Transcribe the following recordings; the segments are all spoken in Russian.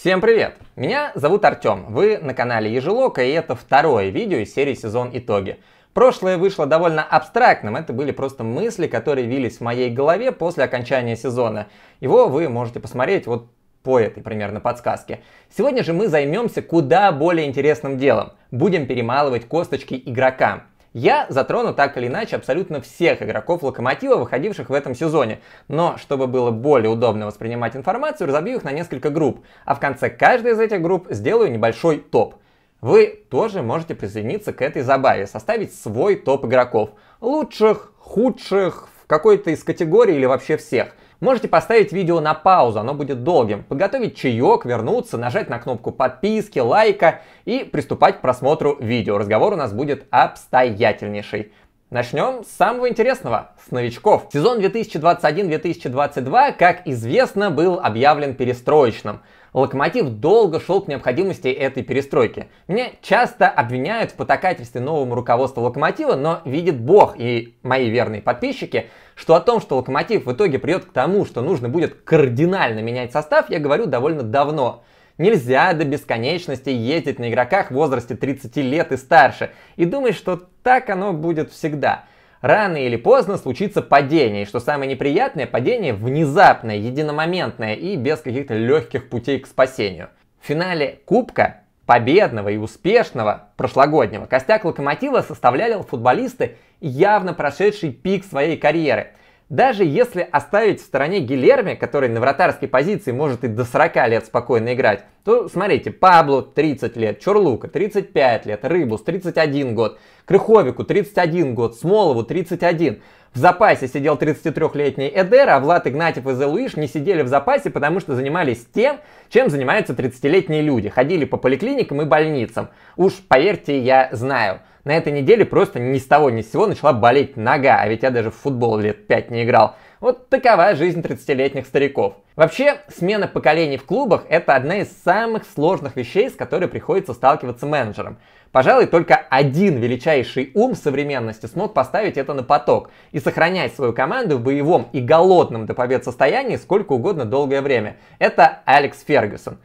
Всем привет! Меня зовут Артем, вы на канале Ежелока и это второе видео из серии «Сезон итоги». Прошлое вышло довольно абстрактным, это были просто мысли, которые вились в моей голове после окончания сезона. Его вы можете посмотреть вот по этой примерно подсказке. Сегодня же мы займемся куда более интересным делом. Будем перемалывать косточки игрокам. Я затрону так или иначе абсолютно всех игроков Локомотива, выходивших в этом сезоне. Но, чтобы было более удобно воспринимать информацию, разобью их на несколько групп. А в конце каждой из этих групп сделаю небольшой топ. Вы тоже можете присоединиться к этой забаве, составить свой топ игроков. Лучших, худших, в какой-то из категорий или вообще всех – Можете поставить видео на паузу, оно будет долгим, подготовить чаек, вернуться, нажать на кнопку подписки, лайка и приступать к просмотру видео. Разговор у нас будет обстоятельнейший. Начнем с самого интересного, с новичков. Сезон 2021-2022, как известно, был объявлен перестроечным. Локомотив долго шел к необходимости этой перестройки. Меня часто обвиняют в потакательстве новому руководству Локомотива, но видит Бог и мои верные подписчики, что о том, что Локомотив в итоге придет к тому, что нужно будет кардинально менять состав, я говорю довольно давно. Нельзя до бесконечности ездить на игроках в возрасте 30 лет и старше и думать, что так оно будет всегда. Рано или поздно случится падение, и что самое неприятное, падение внезапное, единомоментное и без каких-то легких путей к спасению. В финале Кубка победного и успешного прошлогоднего костяк Локомотива составляли футболисты, явно прошедший пик своей карьеры. Даже если оставить в стороне Гилерми, который на вратарской позиции может и до 40 лет спокойно играть, то смотрите, Пабло 30 лет, Чурлука 35 лет, Рыбус 31 год, Крыховику 31 год, Смолову 31. В запасе сидел 33-летний Эдер, а Влад Игнатьев и Зелуиш не сидели в запасе, потому что занимались тем, чем занимаются 30-летние люди. Ходили по поликлиникам и больницам. Уж поверьте, я знаю на этой неделе просто ни с того ни с сего начала болеть нога, а ведь я даже в футбол лет 5 не играл. Вот такова жизнь 30-летних стариков. Вообще, смена поколений в клубах – это одна из самых сложных вещей, с которой приходится сталкиваться менеджерам. Пожалуй, только один величайший ум современности смог поставить это на поток и сохранять свою команду в боевом и голодном до побед состоянии сколько угодно долгое время. Это Алекс Фергюсон.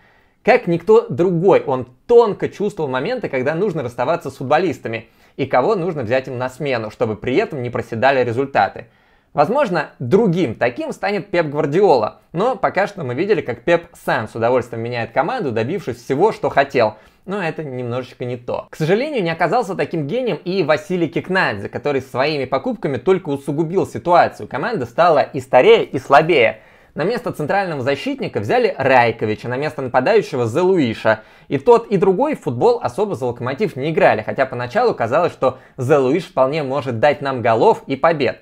Как никто другой, он тонко чувствовал моменты, когда нужно расставаться с футболистами и кого нужно взять им на смену, чтобы при этом не проседали результаты. Возможно, другим таким станет Пеп Гвардиола, но пока что мы видели, как Пеп сам с удовольствием меняет команду, добившись всего, что хотел. Но это немножечко не то. К сожалению, не оказался таким гением и Василий Кикнадзе, который своими покупками только усугубил ситуацию. Команда стала и старее, и слабее. На место центрального защитника взяли Райковича, на место нападающего Зелуиша. И тот, и другой в футбол особо за локомотив не играли, хотя поначалу казалось, что Зелуиш вполне может дать нам голов и побед.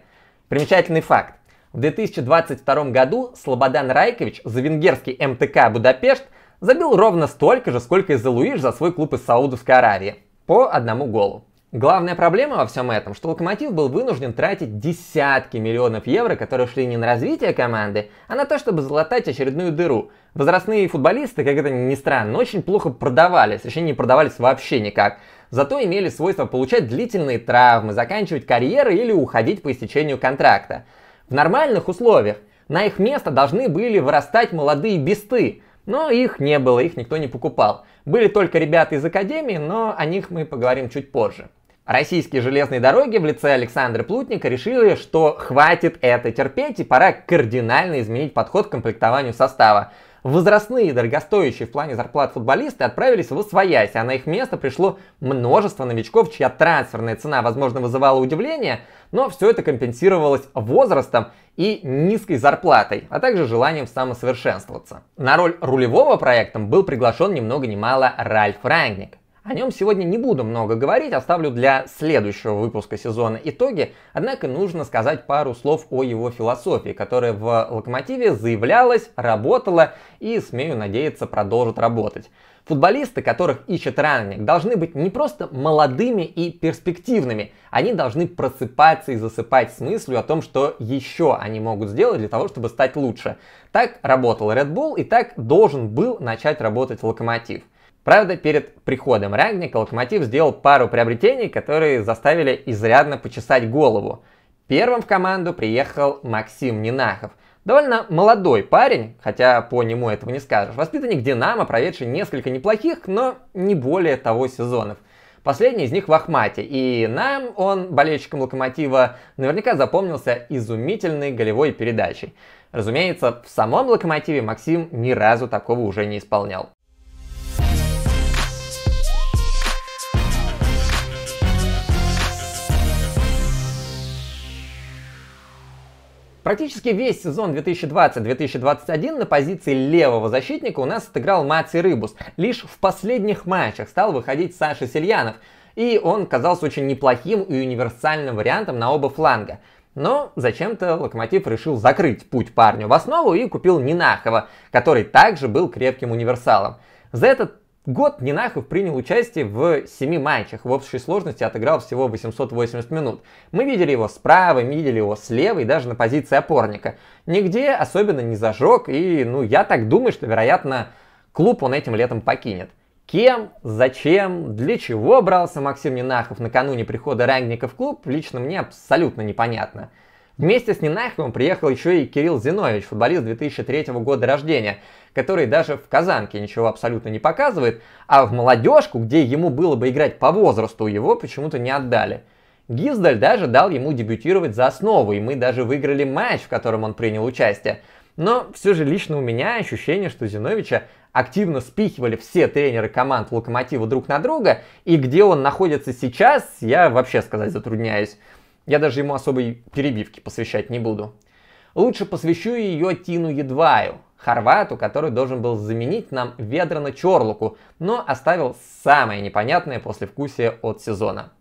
Примечательный факт. В 2022 году Слободан Райкович за венгерский МТК Будапешт забил ровно столько же, сколько и Зелуиш за свой клуб из Саудовской Аравии. По одному голу. Главная проблема во всем этом, что Локомотив был вынужден тратить десятки миллионов евро, которые шли не на развитие команды, а на то, чтобы залатать очередную дыру. Возрастные футболисты, как это ни странно, очень плохо продавались, точнее не продавались вообще никак. Зато имели свойство получать длительные травмы, заканчивать карьеры или уходить по истечению контракта. В нормальных условиях на их место должны были вырастать молодые бесты, но их не было, их никто не покупал. Были только ребята из академии, но о них мы поговорим чуть позже. Российские железные дороги в лице Александра Плутника решили, что хватит это терпеть и пора кардинально изменить подход к комплектованию состава. Возрастные, дорогостоящие в плане зарплат футболисты отправились в освоясь, а на их место пришло множество новичков, чья трансферная цена, возможно, вызывала удивление, но все это компенсировалось возрастом и низкой зарплатой, а также желанием самосовершенствоваться. На роль рулевого проектом был приглашен ни много ни мало Ральф Рангник. О нем сегодня не буду много говорить, оставлю для следующего выпуска сезона итоги, однако нужно сказать пару слов о его философии, которая в «Локомотиве» заявлялась, работала и, смею надеяться, продолжит работать. Футболисты, которых ищет ранник, должны быть не просто молодыми и перспективными, они должны просыпаться и засыпать с мыслью о том, что еще они могут сделать для того, чтобы стать лучше. Так работал Red Bull и так должен был начать работать Локомотив. Правда, перед приходом Рагника Локомотив сделал пару приобретений, которые заставили изрядно почесать голову. Первым в команду приехал Максим Нинахов. Довольно молодой парень, хотя по нему этого не скажешь. Воспитанник Динамо, проведший несколько неплохих, но не более того сезонов. Последний из них в Ахмате, и нам он, болельщикам Локомотива, наверняка запомнился изумительной голевой передачей. Разумеется, в самом Локомотиве Максим ни разу такого уже не исполнял. Практически весь сезон 2020-2021 на позиции левого защитника у нас отыграл Маци Рыбус. Лишь в последних матчах стал выходить Саша Сельянов, и он казался очень неплохим и универсальным вариантом на оба фланга. Но зачем-то Локомотив решил закрыть путь парню в основу и купил Нинахова, который также был крепким универсалом. За этот год Нинахов принял участие в 7 матчах, в общей сложности отыграл всего 880 минут. Мы видели его справа, мы видели его слева и даже на позиции опорника. Нигде особенно не зажег, и ну я так думаю, что вероятно клуб он этим летом покинет. Кем, зачем, для чего брался Максим Нинахов накануне прихода Рангника в клуб, лично мне абсолютно непонятно. Вместе с Нинаховым приехал еще и Кирилл Зинович, футболист 2003 года рождения, который даже в Казанке ничего абсолютно не показывает, а в молодежку, где ему было бы играть по возрасту, его почему-то не отдали. Гиздаль даже дал ему дебютировать за основу, и мы даже выиграли матч, в котором он принял участие. Но все же лично у меня ощущение, что Зиновича активно спихивали все тренеры команд Локомотива друг на друга, и где он находится сейчас, я вообще сказать затрудняюсь. Я даже ему особой перебивки посвящать не буду. Лучше посвящу ее Тину Едваю, хорвату, который должен был заменить нам Ведрана Чорлуку, но оставил самое непонятное послевкусие от сезона.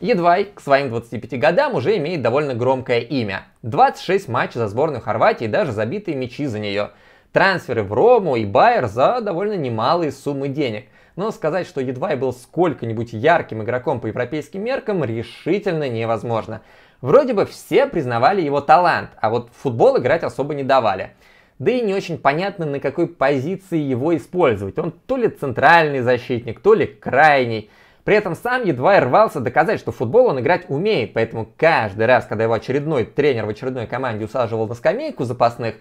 Едвай к своим 25 годам уже имеет довольно громкое имя. 26 матчей за сборную Хорватии и даже забитые мячи за нее. Трансферы в Рому и Байер за довольно немалые суммы денег. Но сказать, что Едвай был сколько-нибудь ярким игроком по европейским меркам решительно невозможно. Вроде бы все признавали его талант, а вот в футбол играть особо не давали. Да и не очень понятно, на какой позиции его использовать. Он то ли центральный защитник, то ли крайний. При этом сам едва и рвался доказать, что футбол он играть умеет, поэтому каждый раз, когда его очередной тренер в очередной команде усаживал на скамейку запасных,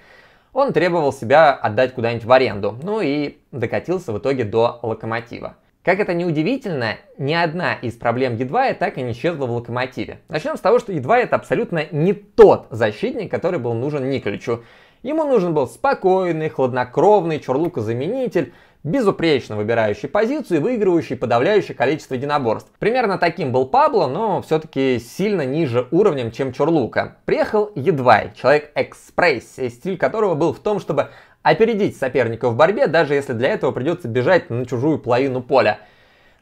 он требовал себя отдать куда-нибудь в аренду, ну и докатился в итоге до локомотива. Как это ни удивительно, ни одна из проблем Едвая так и не исчезла в локомотиве. Начнем с того, что Едвай это абсолютно не тот защитник, который был нужен Николичу. Ему нужен был спокойный, хладнокровный чурлукозаменитель, безупречно выбирающий позицию и выигрывающий подавляющее количество единоборств. Примерно таким был Пабло, но все-таки сильно ниже уровнем, чем Чурлука. Приехал Едвай, человек экспрессия, стиль которого был в том, чтобы опередить соперника в борьбе, даже если для этого придется бежать на чужую половину поля.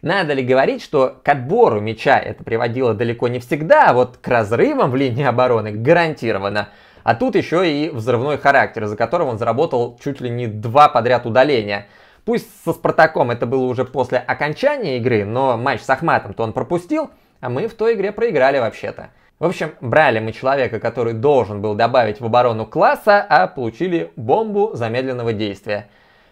Надо ли говорить, что к отбору мяча это приводило далеко не всегда, а вот к разрывам в линии обороны гарантированно. А тут еще и взрывной характер, из-за которого он заработал чуть ли не два подряд удаления – Пусть со Спартаком это было уже после окончания игры, но матч с Ахматом-то он пропустил, а мы в той игре проиграли вообще-то. В общем, брали мы человека, который должен был добавить в оборону класса, а получили бомбу замедленного действия.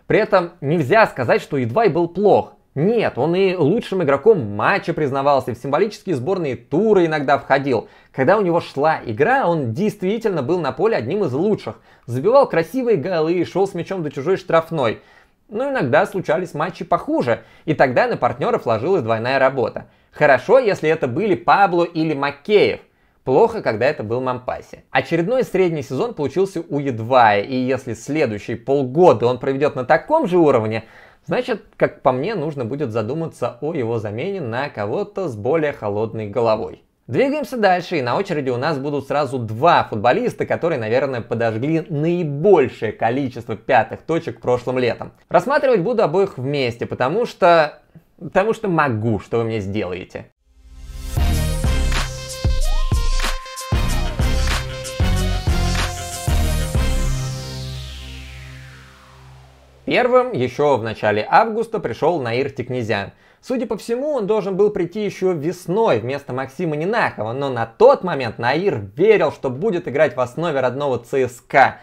При этом нельзя сказать, что Едвай был плох. Нет, он и лучшим игроком матча признавался, и в символические сборные туры иногда входил. Когда у него шла игра, он действительно был на поле одним из лучших. Забивал красивые голы, шел с мячом до чужой штрафной. Но иногда случались матчи похуже, и тогда на партнеров ложилась двойная работа. Хорошо, если это были Пабло или Макеев. Плохо, когда это был Мампаси. Очередной средний сезон получился у Едвая, и если следующие полгода он проведет на таком же уровне, значит, как по мне, нужно будет задуматься о его замене на кого-то с более холодной головой. Двигаемся дальше, и на очереди у нас будут сразу два футболиста, которые, наверное, подожгли наибольшее количество пятых точек прошлым летом. Рассматривать буду обоих вместе, потому что... потому что могу, что вы мне сделаете. Первым еще в начале августа пришел Наир Тикнезян – Судя по всему, он должен был прийти еще весной вместо Максима Нинахова, но на тот момент Наир верил, что будет играть в основе родного ЦСКА.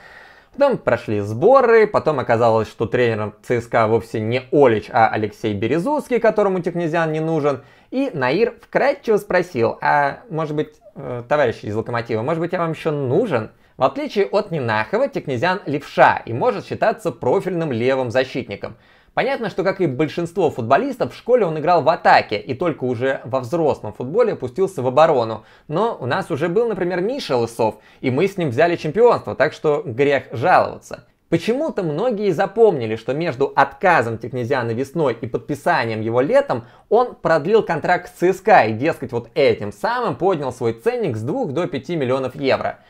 Потом прошли сборы, потом оказалось, что тренером ЦСКА вовсе не Олич, а Алексей Березуцкий, которому Технезиан не нужен. И Наир вкратчиво спросил, а может быть, э, товарищи из Локомотива, может быть, я вам еще нужен? В отличие от Нинахова, Технезиан левша и может считаться профильным левым защитником. Понятно, что, как и большинство футболистов, в школе он играл в атаке и только уже во взрослом футболе опустился в оборону. Но у нас уже был, например, Миша Лысов, и мы с ним взяли чемпионство, так что грех жаловаться. Почему-то многие запомнили, что между отказом Технезиана весной и подписанием его летом он продлил контракт с ЦСКА и, дескать, вот этим самым поднял свой ценник с 2 до 5 миллионов евро.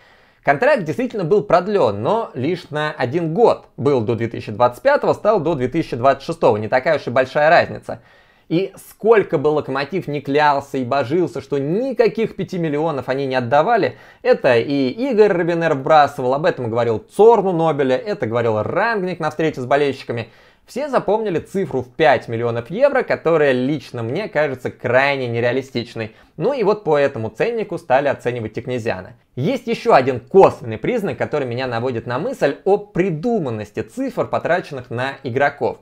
Контракт действительно был продлен, но лишь на один год. Был до 2025, стал до 2026, не такая уж и большая разница. И сколько бы Локомотив не клялся и божился, что никаких 5 миллионов они не отдавали, это и Игорь Робинер вбрасывал, об этом говорил Цорну Нобеля, это говорил Рангник на встрече с болельщиками – все запомнили цифру в 5 миллионов евро, которая лично мне кажется крайне нереалистичной. Ну и вот по этому ценнику стали оценивать Текнезиана. Есть еще один косвенный признак, который меня наводит на мысль о придуманности цифр, потраченных на игроков.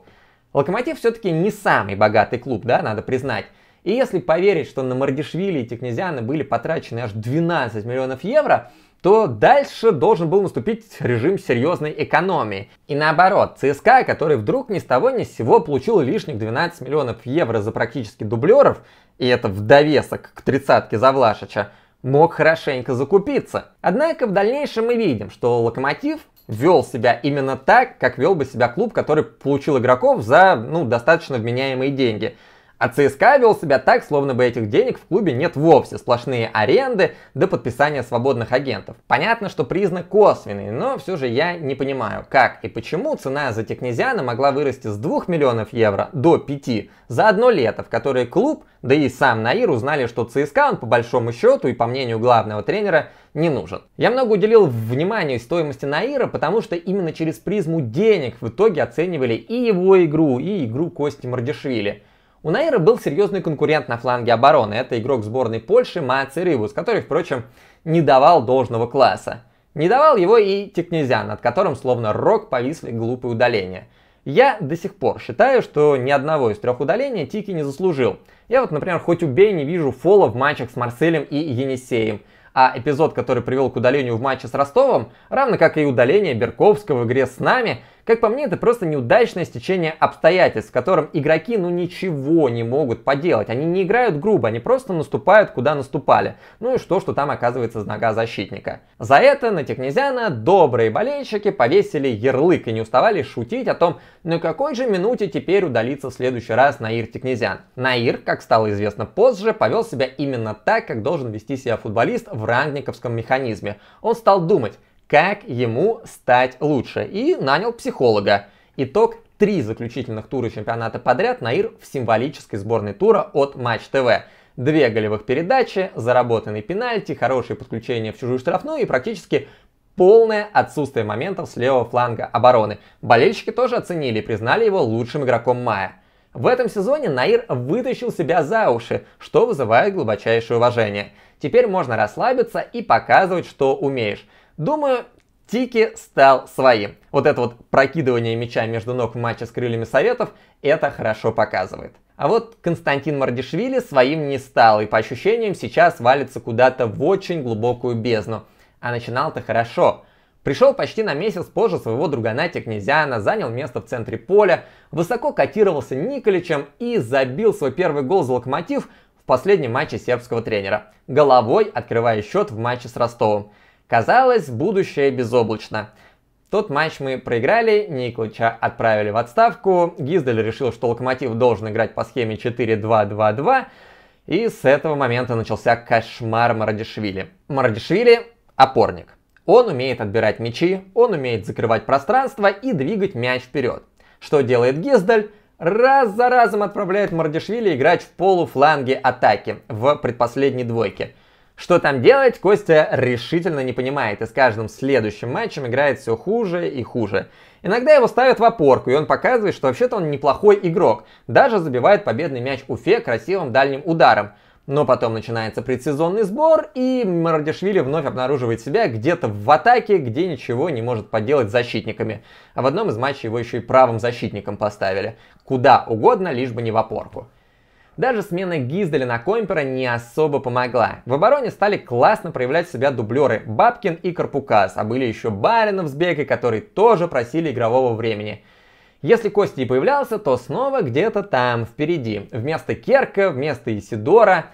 Локомотив все-таки не самый богатый клуб, да, надо признать. И если поверить, что на Мардишвили и Текнезиана были потрачены аж 12 миллионов евро, то дальше должен был наступить режим серьезной экономии. И наоборот, ЦСКА, который вдруг ни с того ни с сего получил лишних 12 миллионов евро за практически дублеров, и это в довесок к тридцатке за Влашича, мог хорошенько закупиться. Однако в дальнейшем мы видим, что Локомотив вел себя именно так, как вел бы себя клуб, который получил игроков за ну, достаточно вменяемые деньги – а ЦСКА вел себя так, словно бы этих денег в клубе нет вовсе, сплошные аренды до подписания свободных агентов. Понятно, что признак косвенный, но все же я не понимаю, как и почему цена за Технезиана могла вырасти с 2 миллионов евро до 5 за одно лето, в которое клуб, да и сам Наир узнали, что ЦСКА он по большому счету и по мнению главного тренера не нужен. Я много уделил внимания стоимости Наира, потому что именно через призму денег в итоге оценивали и его игру, и игру Кости Мардишвили. У Наира был серьезный конкурент на фланге обороны. Это игрок сборной Польши Маци Рыбус, который, впрочем, не давал должного класса. Не давал его и Текнезян, над которым словно рок повисли глупые удаления. Я до сих пор считаю, что ни одного из трех удалений Тики не заслужил. Я вот, например, хоть убей не вижу фола в матчах с Марселем и Енисеем. А эпизод, который привел к удалению в матче с Ростовом, равно как и удаление Берковского в игре с нами, как по мне, это просто неудачное стечение обстоятельств, в котором игроки ну ничего не могут поделать. Они не играют грубо, они просто наступают, куда наступали. Ну и что, что там оказывается нога защитника. За это на Технезиана добрые болельщики повесили ярлык и не уставали шутить о том, на какой же минуте теперь удалится в следующий раз Наир Технезиан. Наир, как стало известно позже, повел себя именно так, как должен вести себя футболист в рангниковском механизме. Он стал думать, как ему стать лучше, и нанял психолога. Итог три заключительных тура чемпионата подряд Наир в символической сборной тура от Матч ТВ. Две голевых передачи, заработанный пенальти, хорошее подключение в чужую штрафную и практически полное отсутствие моментов с левого фланга обороны. Болельщики тоже оценили и признали его лучшим игроком мая. В этом сезоне Наир вытащил себя за уши, что вызывает глубочайшее уважение. Теперь можно расслабиться и показывать, что умеешь. Думаю, Тики стал своим. Вот это вот прокидывание мяча между ног в матче с крыльями советов, это хорошо показывает. А вот Константин Мардишвили своим не стал и по ощущениям сейчас валится куда-то в очень глубокую бездну. А начинал-то хорошо. Пришел почти на месяц позже своего другана Князяна, занял место в центре поля, высоко котировался Николичем и забил свой первый гол за локомотив в последнем матче сербского тренера, головой открывая счет в матче с Ростовом. Казалось, будущее безоблачно. Тот матч мы проиграли, Николича отправили в отставку, Гиздель решил, что Локомотив должен играть по схеме 4-2-2-2, и с этого момента начался кошмар Марадишвили. Марадишвили – опорник. Он умеет отбирать мячи, он умеет закрывать пространство и двигать мяч вперед. Что делает Гиздель? Раз за разом отправляет Мардишвили играть в полуфланге атаки в предпоследней двойке – что там делать, Костя решительно не понимает и с каждым следующим матчем играет все хуже и хуже. Иногда его ставят в опорку, и он показывает, что вообще-то он неплохой игрок. Даже забивает победный мяч Уфе красивым дальним ударом. Но потом начинается предсезонный сбор, и Мардишвили вновь обнаруживает себя где-то в атаке, где ничего не может поделать защитниками. А в одном из матчей его еще и правым защитником поставили. Куда угодно, лишь бы не в опорку. Даже смена Гизделя на Компера не особо помогла. В обороне стали классно проявлять себя дублеры Бабкин и Карпукас, а были еще Баринов с Бекой, которые тоже просили игрового времени. Если Костя и появлялся, то снова где-то там, впереди. Вместо Керка, вместо Исидора.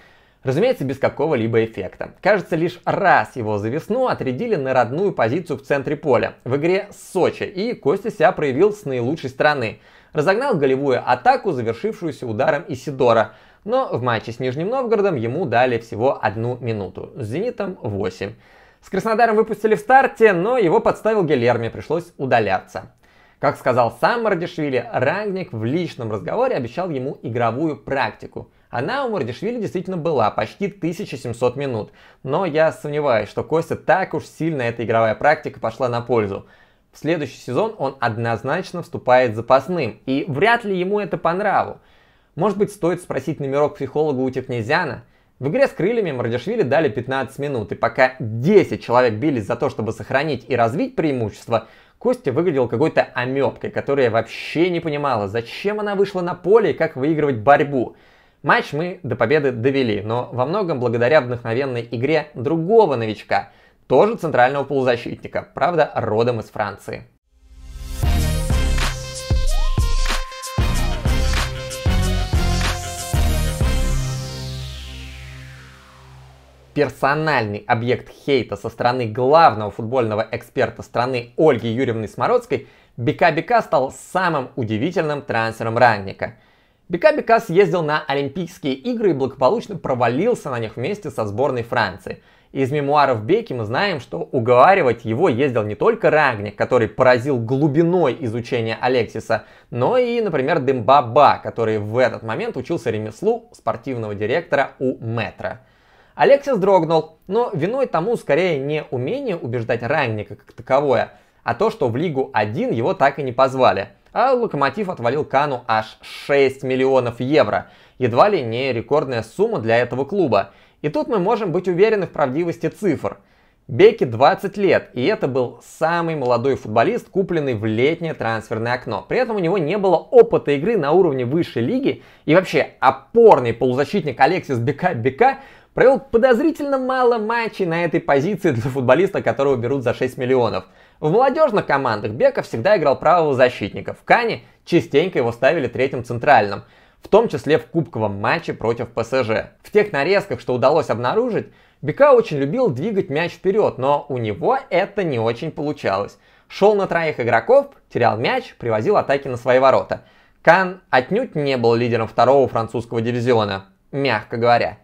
Разумеется, без какого-либо эффекта. Кажется, лишь раз его за весну отрядили на родную позицию в центре поля, в игре Сочи, и Костя себя проявил с наилучшей стороны. Разогнал голевую атаку, завершившуюся ударом Исидора, но в матче с Нижним Новгородом ему дали всего одну минуту, с Зенитом 8. С Краснодаром выпустили в старте, но его подставил Гелерми, пришлось удаляться. Как сказал сам Мардишвили, Рангник в личном разговоре обещал ему игровую практику. Она у Мардишвили действительно была, почти 1700 минут. Но я сомневаюсь, что Костя так уж сильно эта игровая практика пошла на пользу. В следующий сезон он однозначно вступает запасным, и вряд ли ему это по нраву. Может быть, стоит спросить номерок психолога у Технезиана? В игре с крыльями Мардишвили дали 15 минут, и пока 10 человек бились за то, чтобы сохранить и развить преимущество, Костя выглядел какой-то амебкой, которая вообще не понимала, зачем она вышла на поле и как выигрывать борьбу. Матч мы до победы довели, но во многом благодаря вдохновенной игре другого новичка, тоже центрального полузащитника, правда родом из Франции. персональный объект хейта со стороны главного футбольного эксперта страны Ольги Юрьевны Смородской, Бека-Бека стал самым удивительным трансфером Рангника. Бека-Бека съездил на Олимпийские игры и благополучно провалился на них вместе со сборной Франции. Из мемуаров Беки мы знаем, что уговаривать его ездил не только Рангник, который поразил глубиной изучения Алексиса, но и, например, Дымбаба, который в этот момент учился ремеслу спортивного директора у Метра. Алексис дрогнул, но виной тому скорее не умение убеждать Рангника как таковое, а то, что в Лигу 1 его так и не позвали. А Локомотив отвалил Кану аж 6 миллионов евро. Едва ли не рекордная сумма для этого клуба. И тут мы можем быть уверены в правдивости цифр. Беки 20 лет, и это был самый молодой футболист, купленный в летнее трансферное окно. При этом у него не было опыта игры на уровне высшей лиги, и вообще опорный полузащитник Алексис Бека-Бека Провел подозрительно мало матчей на этой позиции для футболиста, которого берут за 6 миллионов. В молодежных командах Беков всегда играл правого защитника. В Кане частенько его ставили третьим центральным, в том числе в кубковом матче против ПСЖ. В тех нарезках, что удалось обнаружить, Бека очень любил двигать мяч вперед, но у него это не очень получалось. Шел на троих игроков, терял мяч, привозил атаки на свои ворота. Кан отнюдь не был лидером второго французского дивизиона, мягко говоря.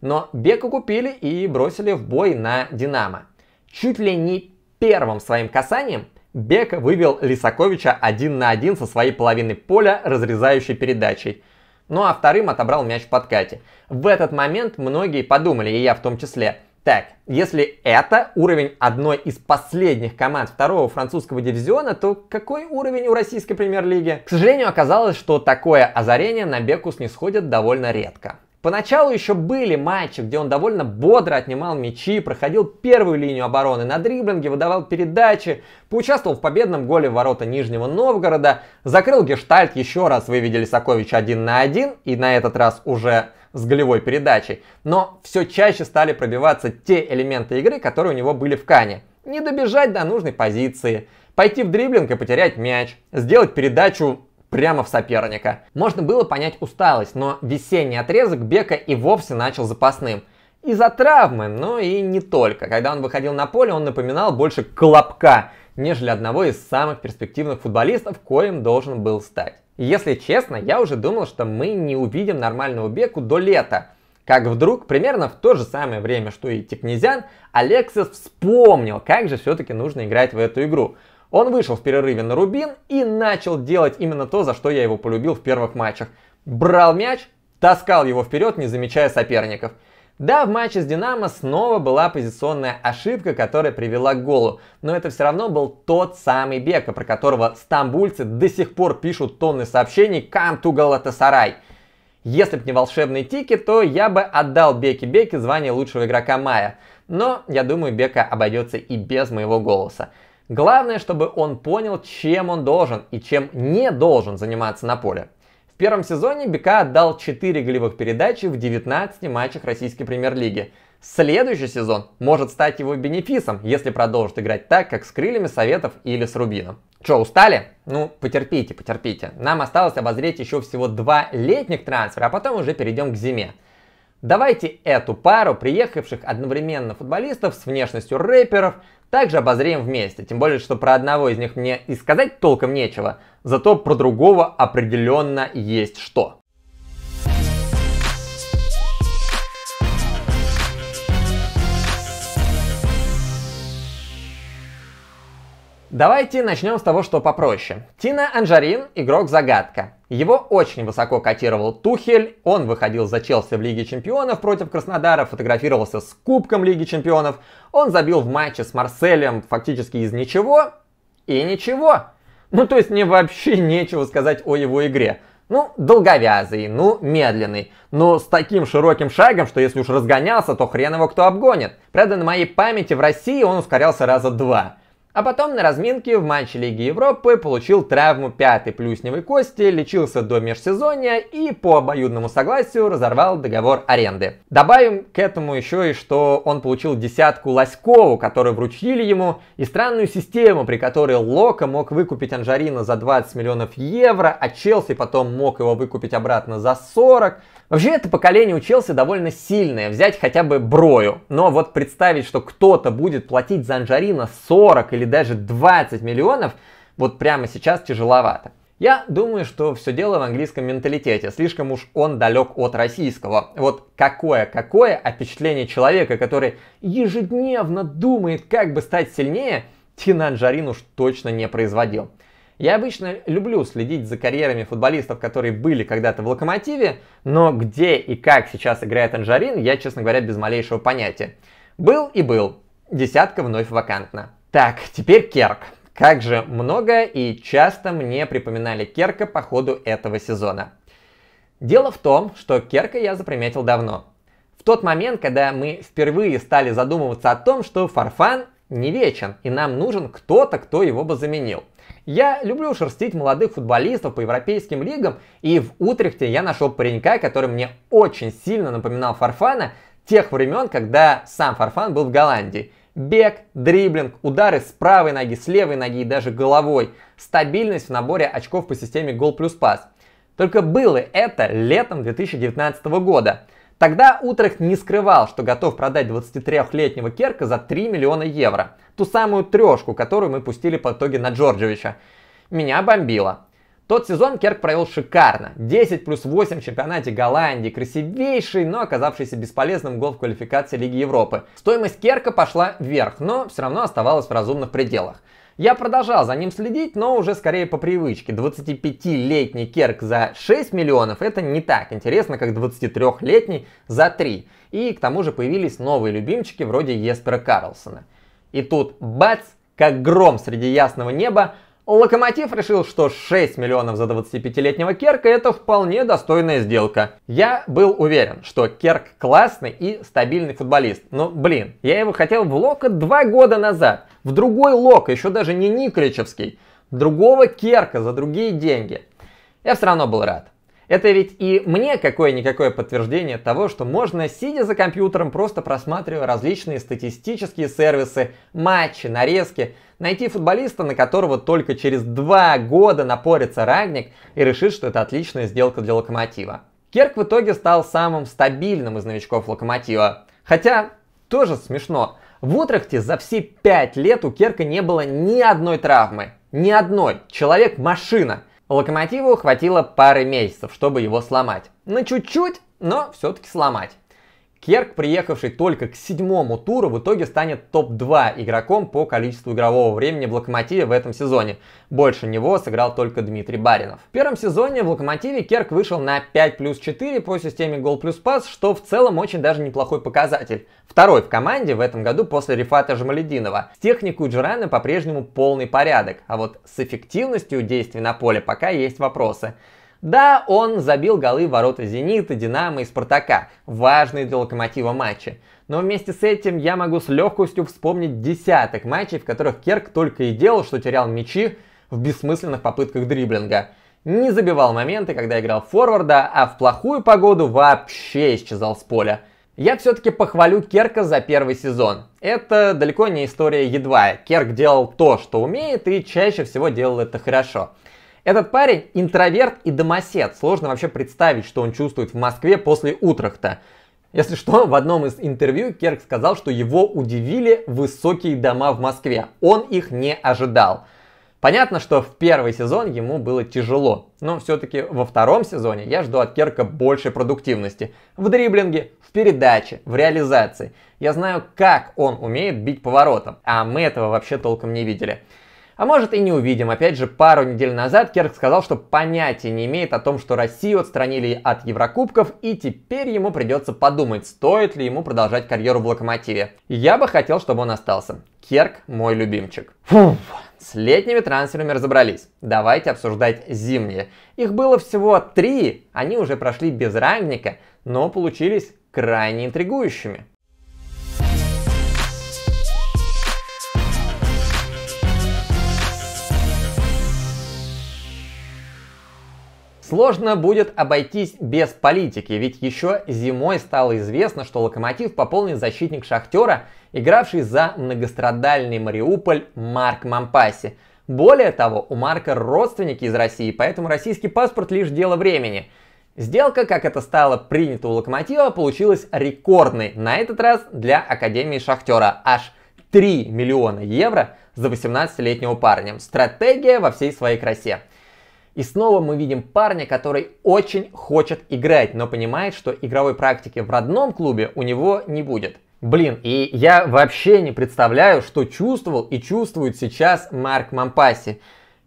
Но Бека купили и бросили в бой на Динамо. Чуть ли не первым своим касанием Бека вывел Лисаковича один на один со своей половины поля, разрезающей передачей. Ну а вторым отобрал мяч в подкате. В этот момент многие подумали, и я в том числе, так, если это уровень одной из последних команд второго французского дивизиона, то какой уровень у российской премьер-лиги? К сожалению, оказалось, что такое озарение на Беку снисходит довольно редко. Поначалу еще были матчи, где он довольно бодро отнимал мячи, проходил первую линию обороны на дриблинге, выдавал передачи, поучаствовал в победном голе в ворота Нижнего Новгорода, закрыл гештальт еще раз, выведели Сакович один на один, и на этот раз уже с голевой передачей. Но все чаще стали пробиваться те элементы игры, которые у него были в Кане. Не добежать до нужной позиции, пойти в дриблинг и потерять мяч, сделать передачу прямо в соперника. Можно было понять усталость, но весенний отрезок Бека и вовсе начал запасным. Из-за травмы, но и не только. Когда он выходил на поле, он напоминал больше Колобка, нежели одного из самых перспективных футболистов, коим должен был стать. если честно, я уже думал, что мы не увидим нормального Беку до лета. Как вдруг, примерно в то же самое время, что и Тикнезян, Алексис вспомнил, как же все-таки нужно играть в эту игру. Он вышел в перерыве на Рубин и начал делать именно то, за что я его полюбил в первых матчах. Брал мяч, таскал его вперед, не замечая соперников. Да, в матче с Динамо снова была позиционная ошибка, которая привела к голу, но это все равно был тот самый Бека, про которого стамбульцы до сих пор пишут тонны сообщений «Come to Galatasaray». Если бы не волшебные тики, то я бы отдал Беке Беке звание лучшего игрока мая. Но я думаю, Бека обойдется и без моего голоса. Главное, чтобы он понял, чем он должен и чем не должен заниматься на поле. В первом сезоне Бека отдал 4 голевых передачи в 19 матчах российской премьер-лиги. Следующий сезон может стать его бенефисом, если продолжит играть так, как с крыльями Советов или с Рубином. Че, устали? Ну, потерпите, потерпите. Нам осталось обозреть еще всего два летних трансфера, а потом уже перейдем к зиме. Давайте эту пару приехавших одновременно футболистов с внешностью рэперов также обозреем вместе. Тем более, что про одного из них мне и сказать толком нечего, зато про другого определенно есть что. Давайте начнем с того, что попроще. Тина Анжарин – игрок-загадка. Его очень высоко котировал Тухель, он выходил за Челси в Лиге Чемпионов против Краснодара, фотографировался с Кубком Лиги Чемпионов, он забил в матче с Марселем фактически из ничего и ничего. Ну то есть мне вообще нечего сказать о его игре. Ну, долговязый, ну, медленный, но с таким широким шагом, что если уж разгонялся, то хрен его кто обгонит. Правда, на моей памяти в России он ускорялся раза два. А потом на разминке в матче Лиги Европы получил травму пятой плюсневой кости, лечился до межсезонья и по обоюдному согласию разорвал договор аренды. Добавим к этому еще и, что он получил десятку Лоськову, которую вручили ему, и странную систему, при которой Лока мог выкупить Анжарина за 20 миллионов евро, а Челси потом мог его выкупить обратно за 40. Вообще это поколение у Челси довольно сильное, взять хотя бы Брою. Но вот представить, что кто-то будет платить за Анжарина 40 или даже 20 миллионов, вот прямо сейчас тяжеловато. Я думаю, что все дело в английском менталитете, слишком уж он далек от российского. Вот какое-какое впечатление человека, который ежедневно думает, как бы стать сильнее, Тина Анжарин уж точно не производил. Я обычно люблю следить за карьерами футболистов, которые были когда-то в Локомотиве, но где и как сейчас играет Анжарин, я, честно говоря, без малейшего понятия. Был и был. Десятка вновь вакантна. Так, теперь Керк. Как же много и часто мне припоминали Керка по ходу этого сезона. Дело в том, что Керка я заприметил давно. В тот момент, когда мы впервые стали задумываться о том, что Фарфан не вечен, и нам нужен кто-то, кто его бы заменил – я люблю шерстить молодых футболистов по европейским лигам, и в Утрехте я нашел паренька, который мне очень сильно напоминал Фарфана тех времен, когда сам Фарфан был в Голландии. Бег, дриблинг, удары с правой ноги, с левой ноги и даже головой. Стабильность в наборе очков по системе гол плюс пас. Только было это летом 2019 года. Тогда Утрехт не скрывал, что готов продать 23-летнего Керка за 3 миллиона евро. Ту самую трешку, которую мы пустили по итоге на Джорджевича. Меня бомбило. Тот сезон Керк провел шикарно. 10 плюс 8 в чемпионате Голландии. Красивейший, но оказавшийся бесполезным гол в квалификации Лиги Европы. Стоимость Керка пошла вверх, но все равно оставалась в разумных пределах. Я продолжал за ним следить, но уже скорее по привычке. 25-летний Керк за 6 миллионов это не так интересно, как 23-летний за 3. И к тому же появились новые любимчики вроде Еспера Карлсона. И тут бац, как гром среди ясного неба, Локомотив решил, что 6 миллионов за 25-летнего Керка это вполне достойная сделка. Я был уверен, что Керк классный и стабильный футболист. Но блин, я его хотел в Лока два года назад. В другой Лока, еще даже не Николичевский. Другого Керка за другие деньги. Я все равно был рад. Это ведь и мне какое-никакое подтверждение того, что можно, сидя за компьютером, просто просматривая различные статистические сервисы, матчи, нарезки, найти футболиста, на которого только через два года напорится Рагник и решит, что это отличная сделка для Локомотива. Керк в итоге стал самым стабильным из новичков Локомотива. Хотя, тоже смешно, в Утрехте за все пять лет у Керка не было ни одной травмы. Ни одной. Человек-машина. Локомотиву хватило пары месяцев, чтобы его сломать. На чуть-чуть, но все-таки сломать. Керк, приехавший только к седьмому туру, в итоге станет топ-2 игроком по количеству игрового времени в Локомотиве в этом сезоне. Больше него сыграл только Дмитрий Баринов. В первом сезоне в Локомотиве Керк вышел на 5 плюс 4 по системе гол плюс пас, что в целом очень даже неплохой показатель. Второй в команде в этом году после Рифата Жамалединова. С техникой Джурана по-прежнему полный порядок, а вот с эффективностью действий на поле пока есть вопросы. Да, он забил голы в ворота Зенита, Динамо и Спартака, важные для Локомотива матчи. Но вместе с этим я могу с легкостью вспомнить десяток матчей, в которых Керк только и делал, что терял мячи в бессмысленных попытках дриблинга. Не забивал моменты, когда играл форварда, а в плохую погоду вообще исчезал с поля. Я все-таки похвалю Керка за первый сезон. Это далеко не история едва. Керк делал то, что умеет, и чаще всего делал это хорошо. Этот парень интроверт и домосед. Сложно вообще представить, что он чувствует в Москве после Утрахта. Если что, в одном из интервью Керк сказал, что его удивили высокие дома в Москве. Он их не ожидал. Понятно, что в первый сезон ему было тяжело, но все-таки во втором сезоне я жду от Керка большей продуктивности. В дриблинге, в передаче, в реализации. Я знаю, как он умеет бить поворотом, а мы этого вообще толком не видели. А может и не увидим. Опять же, пару недель назад Керк сказал, что понятия не имеет о том, что Россию отстранили от Еврокубков, и теперь ему придется подумать, стоит ли ему продолжать карьеру в Локомотиве. Я бы хотел, чтобы он остался. Керк мой любимчик. Фух. С летними трансферами разобрались. Давайте обсуждать зимние. Их было всего три, они уже прошли без рангника, но получились крайне интригующими. Сложно будет обойтись без политики, ведь еще зимой стало известно, что Локомотив пополнит защитник Шахтера, игравший за многострадальный Мариуполь Марк Мампаси. Более того, у Марка родственники из России, поэтому российский паспорт лишь дело времени. Сделка, как это стало принято у Локомотива, получилась рекордной, на этот раз для Академии Шахтера. Аж 3 миллиона евро за 18-летнего парня. Стратегия во всей своей красе. И снова мы видим парня, который очень хочет играть, но понимает, что игровой практики в родном клубе у него не будет. Блин, и я вообще не представляю, что чувствовал и чувствует сейчас Марк Мампаси.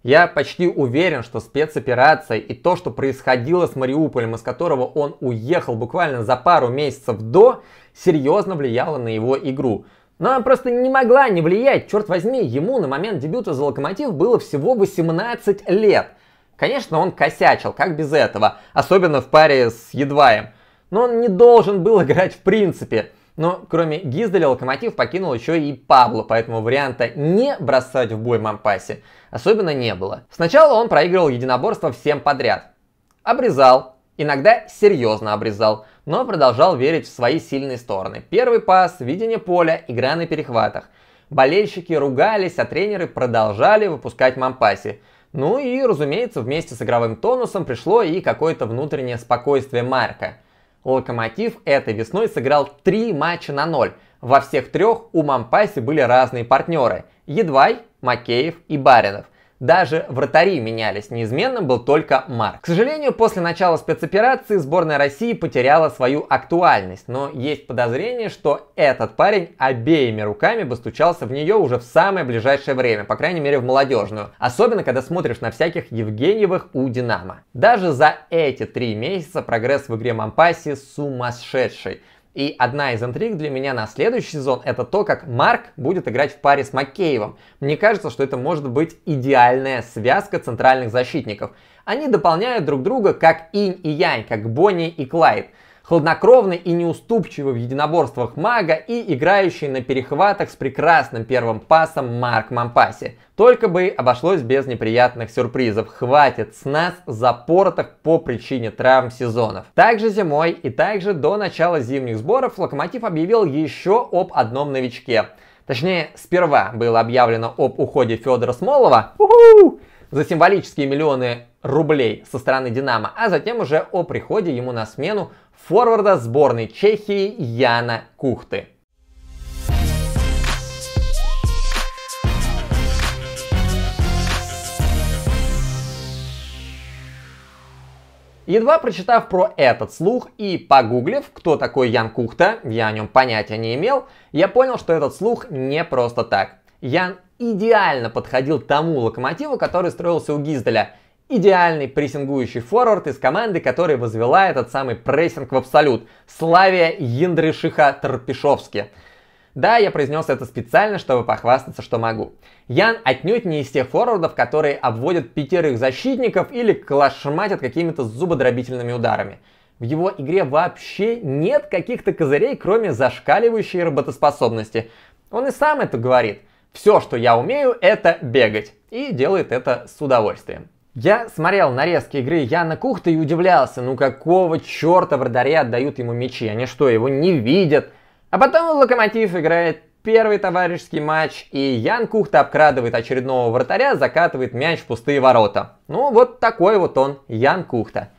Я почти уверен, что спецоперация и то, что происходило с Мариуполем, из которого он уехал буквально за пару месяцев до, серьезно влияло на его игру. Но она просто не могла не влиять, черт возьми, ему на момент дебюта за Локомотив было всего 18 лет – Конечно, он косячил, как без этого, особенно в паре с Едваем. Но он не должен был играть в принципе. Но кроме Гизделя Локомотив покинул еще и Пабло, поэтому варианта не бросать в бой Мампаси особенно не было. Сначала он проигрывал единоборство всем подряд. Обрезал, иногда серьезно обрезал, но продолжал верить в свои сильные стороны. Первый пас, видение поля, игра на перехватах. Болельщики ругались, а тренеры продолжали выпускать Мампаси. Ну и, разумеется, вместе с игровым тонусом пришло и какое-то внутреннее спокойствие Марка. Локомотив этой весной сыграл 3 матча на 0. Во всех трех у Мампаси были разные партнеры. Едвай, Макеев и Баринов – даже вратари менялись, неизменным был только Марк. К сожалению, после начала спецоперации сборная России потеряла свою актуальность, но есть подозрение, что этот парень обеими руками бы стучался в нее уже в самое ближайшее время, по крайней мере в молодежную. Особенно, когда смотришь на всяких Евгеньевых у Динамо. Даже за эти три месяца прогресс в игре Мампаси сумасшедший. И одна из интриг для меня на следующий сезон это то, как Марк будет играть в паре с Маккеевым. Мне кажется, что это может быть идеальная связка центральных защитников. Они дополняют друг друга как инь и янь, как Бонни и Клайд хладнокровный и неуступчивый в единоборствах мага и играющий на перехватах с прекрасным первым пасом Марк Мампаси. Только бы обошлось без неприятных сюрпризов. Хватит с нас запортов по причине травм сезонов. Также зимой и также до начала зимних сборов Локомотив объявил еще об одном новичке. Точнее, сперва было объявлено об уходе Федора Смолова за символические миллионы рублей со стороны Динамо, а затем уже о приходе ему на смену форварда сборной Чехии Яна Кухты. Едва прочитав про этот слух и погуглив, кто такой Ян Кухта, я о нем понятия не имел, я понял, что этот слух не просто так. Ян идеально подходил тому локомотиву, который строился у Гизделя – идеальный прессингующий форвард из команды, которая возвела этот самый прессинг в абсолют. Славия Яндрышиха Торпишовски. Да, я произнес это специально, чтобы похвастаться, что могу. Ян отнюдь не из тех форвардов, которые обводят пятерых защитников или клашматят какими-то зубодробительными ударами. В его игре вообще нет каких-то козырей, кроме зашкаливающей работоспособности. Он и сам это говорит. Все, что я умею, это бегать. И делает это с удовольствием. Я смотрел нарезки игры Яна Кухта и удивлялся, ну какого черта вратари отдают ему мячи? Они что, его не видят? А потом Локомотив играет первый товарищеский матч, и Ян Кухта обкрадывает очередного вратаря, закатывает мяч в пустые ворота. Ну, вот такой вот он, Ян Кухта.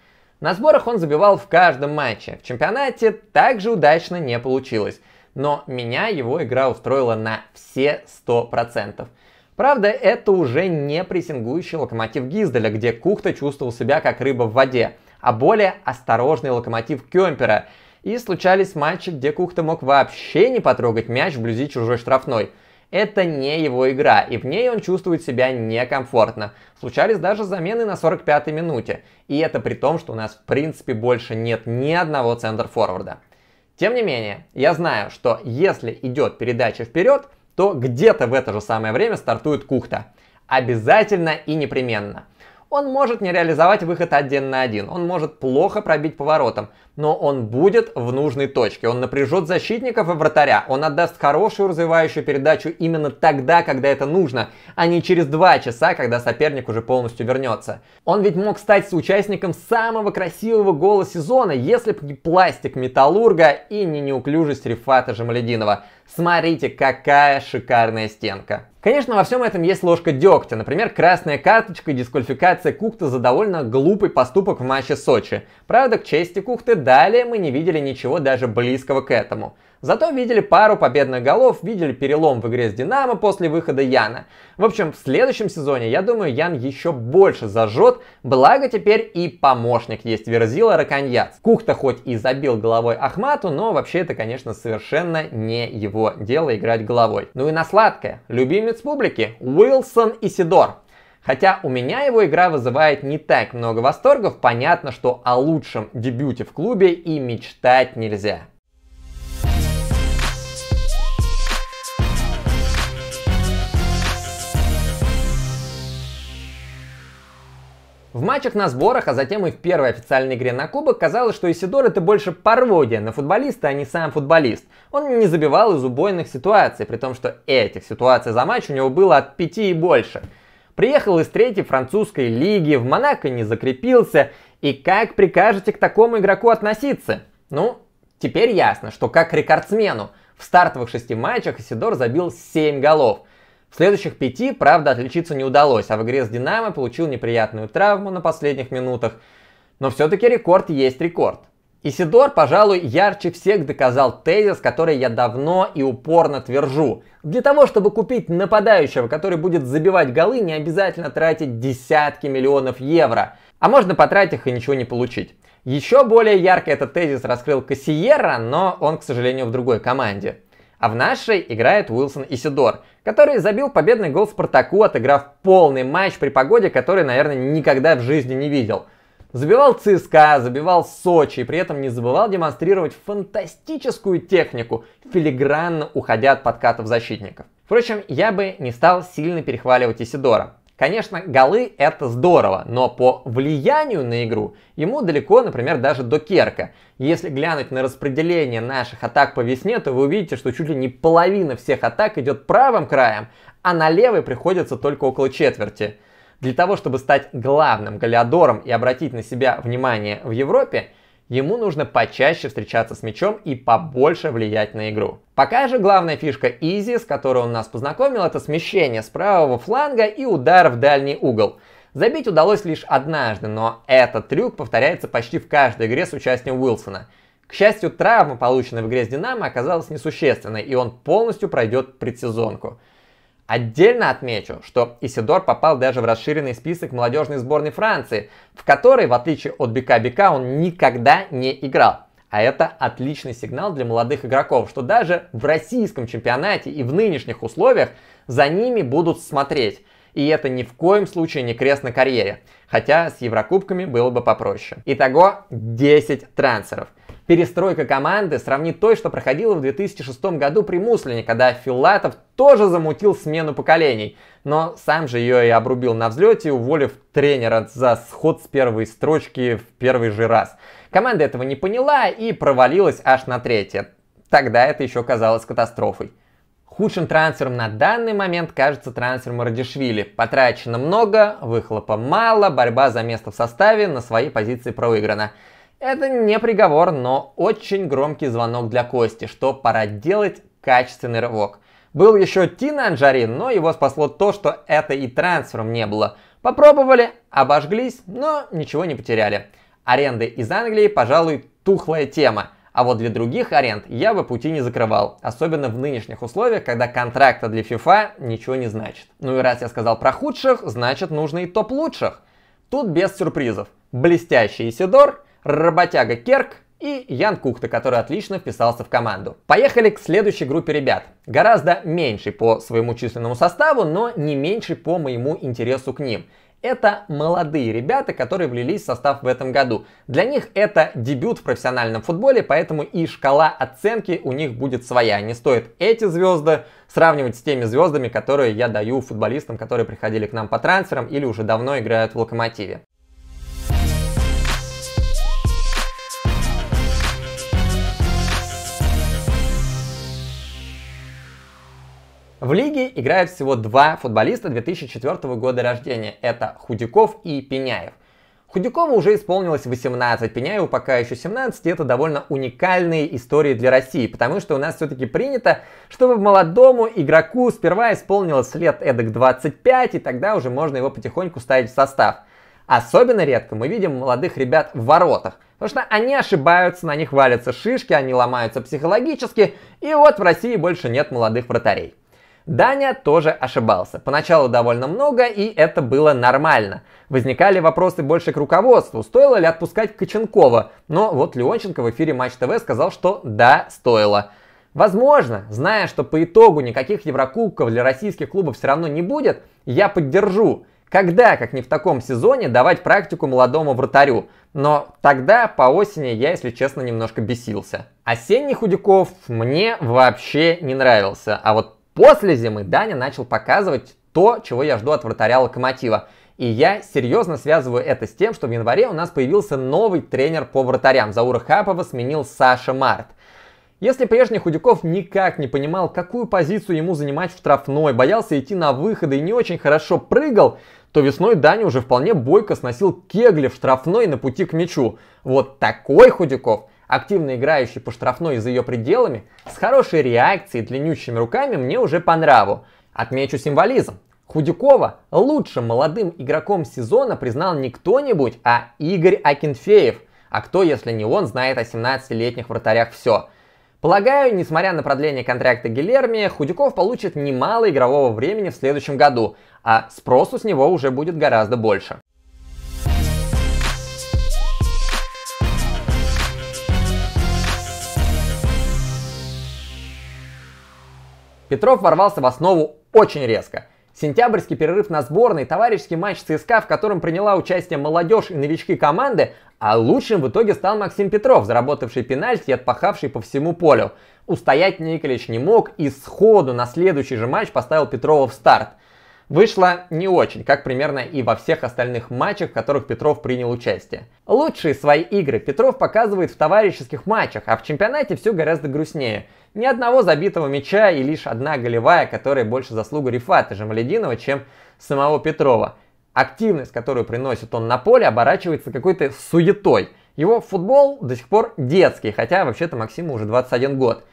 На сборах он забивал в каждом матче. В чемпионате также удачно не получилось. Но меня его игра устроила на все 100%. Правда, это уже не прессингующий локомотив Гизделя, где Кухта чувствовал себя как рыба в воде, а более осторожный локомотив Кемпера – и случались матчи, где Кухта мог вообще не потрогать мяч вблизи чужой штрафной. Это не его игра, и в ней он чувствует себя некомфортно. Случались даже замены на 45-й минуте. И это при том, что у нас в принципе больше нет ни одного центр-форварда. Тем не менее, я знаю, что если идет передача вперед, то где-то в это же самое время стартует Кухта. Обязательно и непременно. Он может не реализовать выход один на один, он может плохо пробить поворотом, но он будет в нужной точке, он напряжет защитников и вратаря, он отдаст хорошую развивающую передачу именно тогда, когда это нужно, а не через два часа, когда соперник уже полностью вернется. Он ведь мог стать соучастником самого красивого гола сезона, если бы не пластик Металлурга и не неуклюжесть Рифата Жамалединова. Смотрите, какая шикарная стенка. Конечно, во всем этом есть ложка дегтя. Например, красная карточка и дисквалификация Кухта за довольно глупый поступок в матче Сочи. Правда, к чести Кухты, далее мы не видели ничего даже близкого к этому. Зато видели пару победных голов, видели перелом в игре с Динамо после выхода Яна. В общем, в следующем сезоне, я думаю, Ян еще больше зажжет, благо теперь и помощник есть Верзила Раканьяц. Кухта хоть и забил головой Ахмату, но вообще это, конечно, совершенно не его дело играть головой. Ну и на сладкое. Любимец публики Уилсон Исидор. Хотя у меня его игра вызывает не так много восторгов, понятно, что о лучшем дебюте в клубе и мечтать нельзя. В матчах на сборах, а затем и в первой официальной игре на кубок казалось, что Исидор это больше пародия на футболиста, а не сам футболист. Он не забивал из убойных ситуаций, при том, что этих ситуаций за матч у него было от пяти и больше. Приехал из третьей французской лиги, в Монако не закрепился, и как прикажете к такому игроку относиться? Ну, теперь ясно, что как рекордсмену в стартовых шести матчах Исидор забил 7 голов – в следующих пяти, правда, отличиться не удалось, а в игре с Динамо получил неприятную травму на последних минутах. Но все-таки рекорд есть рекорд. Исидор, пожалуй, ярче всех доказал тезис, который я давно и упорно твержу. Для того, чтобы купить нападающего, который будет забивать голы, не обязательно тратить десятки миллионов евро. А можно потратить их и ничего не получить. Еще более ярко этот тезис раскрыл Кассиера, но он, к сожалению, в другой команде. А в нашей играет Уилсон Исидор, который забил победный гол Спартаку, отыграв полный матч при погоде, который, наверное, никогда в жизни не видел. Забивал ЦСКА, забивал Сочи, и при этом не забывал демонстрировать фантастическую технику, филигранно уходя от подкатов защитников. Впрочем, я бы не стал сильно перехваливать Исидора. Конечно, голы это здорово, но по влиянию на игру ему далеко, например, даже до Керка. Если глянуть на распределение наших атак по весне, то вы увидите, что чуть ли не половина всех атак идет правым краем, а на левый приходится только около четверти. Для того, чтобы стать главным голеадором и обратить на себя внимание в Европе, ему нужно почаще встречаться с мячом и побольше влиять на игру. Пока же главная фишка Изи, с которой он нас познакомил, это смещение с правого фланга и удар в дальний угол. Забить удалось лишь однажды, но этот трюк повторяется почти в каждой игре с участием Уилсона. К счастью, травма, полученная в игре с Динамо, оказалась несущественной, и он полностью пройдет предсезонку. Отдельно отмечу, что Исидор попал даже в расширенный список молодежной сборной Франции, в которой, в отличие от Бека Бека, он никогда не играл. А это отличный сигнал для молодых игроков, что даже в российском чемпионате и в нынешних условиях за ними будут смотреть. И это ни в коем случае не крест на карьере. Хотя с Еврокубками было бы попроще. Итого 10 трансферов. Перестройка команды сравнит той, что проходила в 2006 году при Муслине, когда Филатов тоже замутил смену поколений, но сам же ее и обрубил на взлете, уволив тренера за сход с первой строчки в первый же раз. Команда этого не поняла и провалилась аж на третье. Тогда это еще казалось катастрофой. Худшим трансфером на данный момент кажется трансфер Марадишвили. Потрачено много, выхлопа мало, борьба за место в составе на своей позиции проиграна. Это не приговор, но очень громкий звонок для Кости, что пора делать качественный рывок. Был еще Тина Анджарин, но его спасло то, что это и трансфером не было. Попробовали, обожглись, но ничего не потеряли. Аренды из Англии, пожалуй, тухлая тема. А вот для других аренд я бы пути не закрывал, особенно в нынешних условиях, когда контракта для FIFA ничего не значит. Ну и раз я сказал про худших, значит нужно и топ лучших. Тут без сюрпризов. Блестящий Исидор, работяга Керк и Ян Кухта, который отлично вписался в команду. Поехали к следующей группе ребят. Гораздо меньший по своему численному составу, но не меньший по моему интересу к ним. Это молодые ребята, которые влились в состав в этом году. Для них это дебют в профессиональном футболе, поэтому и шкала оценки у них будет своя. Не стоит эти звезды сравнивать с теми звездами, которые я даю футболистам, которые приходили к нам по трансферам или уже давно играют в Локомотиве. В лиге играют всего два футболиста 2004 года рождения. Это Худяков и Пеняев. Худякову уже исполнилось 18, Пеняеву пока еще 17, и это довольно уникальные истории для России, потому что у нас все-таки принято, чтобы молодому игроку сперва исполнилось лет эдак 25, и тогда уже можно его потихоньку ставить в состав. Особенно редко мы видим молодых ребят в воротах, потому что они ошибаются, на них валятся шишки, они ломаются психологически, и вот в России больше нет молодых вратарей. Даня тоже ошибался. Поначалу довольно много, и это было нормально. Возникали вопросы больше к руководству, стоило ли отпускать Коченкова, но вот Леонченко в эфире Матч ТВ сказал, что да, стоило. Возможно, зная, что по итогу никаких Еврокубков для российских клубов все равно не будет, я поддержу. Когда, как не в таком сезоне, давать практику молодому вратарю? Но тогда по осени я, если честно, немножко бесился. Осенний Худяков мне вообще не нравился, а вот После зимы Даня начал показывать то, чего я жду от вратаря Локомотива. И я серьезно связываю это с тем, что в январе у нас появился новый тренер по вратарям. Заура Хапова сменил Саша Март. Если прежний Худяков никак не понимал, какую позицию ему занимать в штрафной, боялся идти на выходы и не очень хорошо прыгал, то весной Даня уже вполне бойко сносил кегли в штрафной на пути к мячу. Вот такой Худяков активно играющий по штрафной за ее пределами, с хорошей реакцией, длиннющими руками мне уже по нраву. Отмечу символизм. Худякова лучшим молодым игроком сезона признал не кто-нибудь, а Игорь Акинфеев. А кто, если не он, знает о 17-летних вратарях все. Полагаю, несмотря на продление контракта Гилерми, Худяков получит немало игрового времени в следующем году, а спросу с него уже будет гораздо больше. Петров ворвался в основу очень резко. Сентябрьский перерыв на сборной, товарищеский матч ЦСКА, в котором приняла участие молодежь и новички команды, а лучшим в итоге стал Максим Петров, заработавший пенальти и отпахавший по всему полю. Устоять Николич не мог и сходу на следующий же матч поставил Петрова в старт. Вышло не очень, как примерно и во всех остальных матчах, в которых Петров принял участие. Лучшие свои игры Петров показывает в товарищеских матчах, а в чемпионате все гораздо грустнее. Ни одного забитого мяча и лишь одна голевая, которая больше заслуга Рифата Жамалединова, чем самого Петрова. Активность, которую приносит он на поле, оборачивается какой-то суетой. Его футбол до сих пор детский, хотя вообще-то Максиму уже 21 год.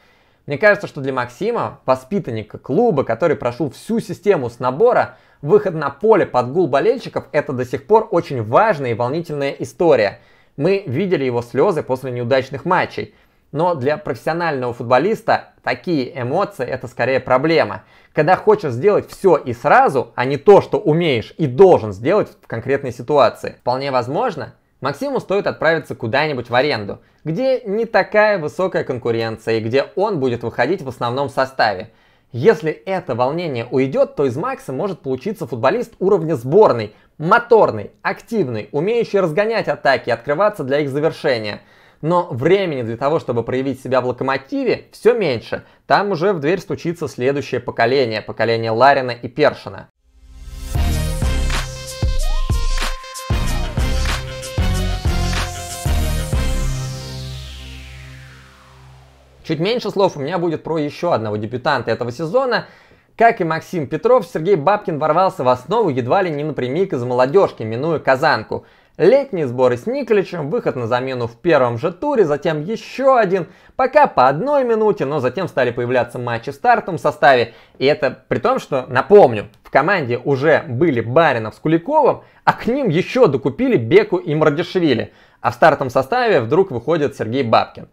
Мне кажется, что для Максима, воспитанника клуба, который прошел всю систему с набора, выход на поле под гул болельщиков – это до сих пор очень важная и волнительная история. Мы видели его слезы после неудачных матчей. Но для профессионального футболиста такие эмоции – это скорее проблема. Когда хочешь сделать все и сразу, а не то, что умеешь и должен сделать в конкретной ситуации. Вполне возможно, Максиму стоит отправиться куда-нибудь в аренду, где не такая высокая конкуренция и где он будет выходить в основном составе. Если это волнение уйдет, то из Макса может получиться футболист уровня сборной, моторный, активный, умеющий разгонять атаки и открываться для их завершения. но времени для того, чтобы проявить себя в Локомотиве, все меньше. Там уже в дверь стучится следующее поколение, поколение Ларина и Першина. Чуть меньше слов у меня будет про еще одного дебютанта этого сезона. Как и Максим Петров, Сергей Бабкин ворвался в основу едва ли не напрямик из молодежки, минуя Казанку. Летние сборы с Николичем, выход на замену в первом же туре, затем еще один, пока по одной минуте, но затем стали появляться матчи в стартовом составе. И это при том, что, напомню, в команде уже были Баринов с Куликовым, а к ним еще докупили Беку и Мардишвили. А в стартовом составе вдруг выходит Сергей Бабкин.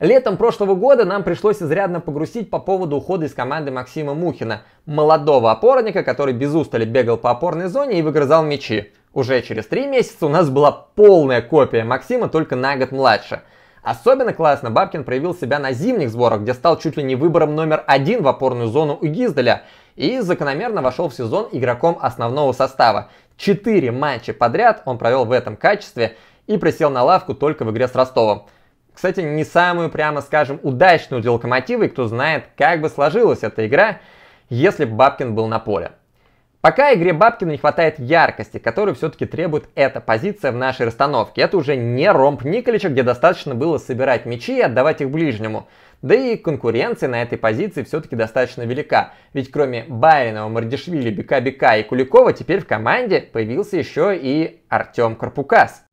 Летом прошлого года нам пришлось изрядно погрузить по поводу ухода из команды Максима Мухина, молодого опорника, который без устали бегал по опорной зоне и выгрызал мячи. Уже через три месяца у нас была полная копия Максима, только на год младше. Особенно классно Бабкин проявил себя на зимних сборах, где стал чуть ли не выбором номер один в опорную зону у Гиздаля и закономерно вошел в сезон игроком основного состава. Четыре матча подряд он провел в этом качестве и присел на лавку только в игре с Ростовом. Кстати, не самую, прямо скажем, удачную для Локомотива, и кто знает, как бы сложилась эта игра, если бы Бабкин был на поле. Пока игре Бабкина не хватает яркости, которую все-таки требует эта позиция в нашей расстановке. Это уже не ромб Николича, где достаточно было собирать мячи и отдавать их ближнему. Да и конкуренция на этой позиции все-таки достаточно велика. Ведь кроме Баринова, Мардишвили, Бека Бека и Куликова теперь в команде появился еще и Артем Карпукас.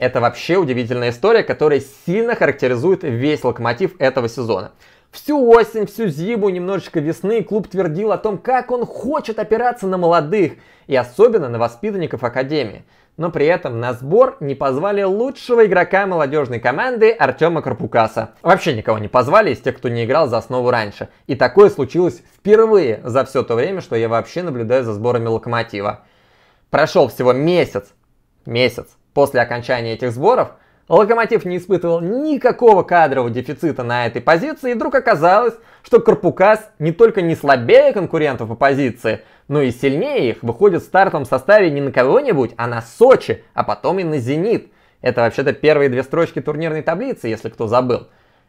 Это вообще удивительная история, которая сильно характеризует весь локомотив этого сезона. Всю осень, всю зиму, немножечко весны клуб твердил о том, как он хочет опираться на молодых, и особенно на воспитанников Академии. Но при этом на сбор не позвали лучшего игрока молодежной команды Артема Карпукаса. Вообще никого не позвали из тех, кто не играл за основу раньше. И такое случилось впервые за все то время, что я вообще наблюдаю за сборами Локомотива. Прошел всего месяц. Месяц После окончания этих сборов Локомотив не испытывал никакого кадрового дефицита на этой позиции, и вдруг оказалось, что Карпукас не только не слабее конкурентов по позиции, но и сильнее их выходит в стартовом составе не на кого-нибудь, а на Сочи, а потом и на Зенит. Это вообще-то первые две строчки турнирной таблицы, если кто забыл.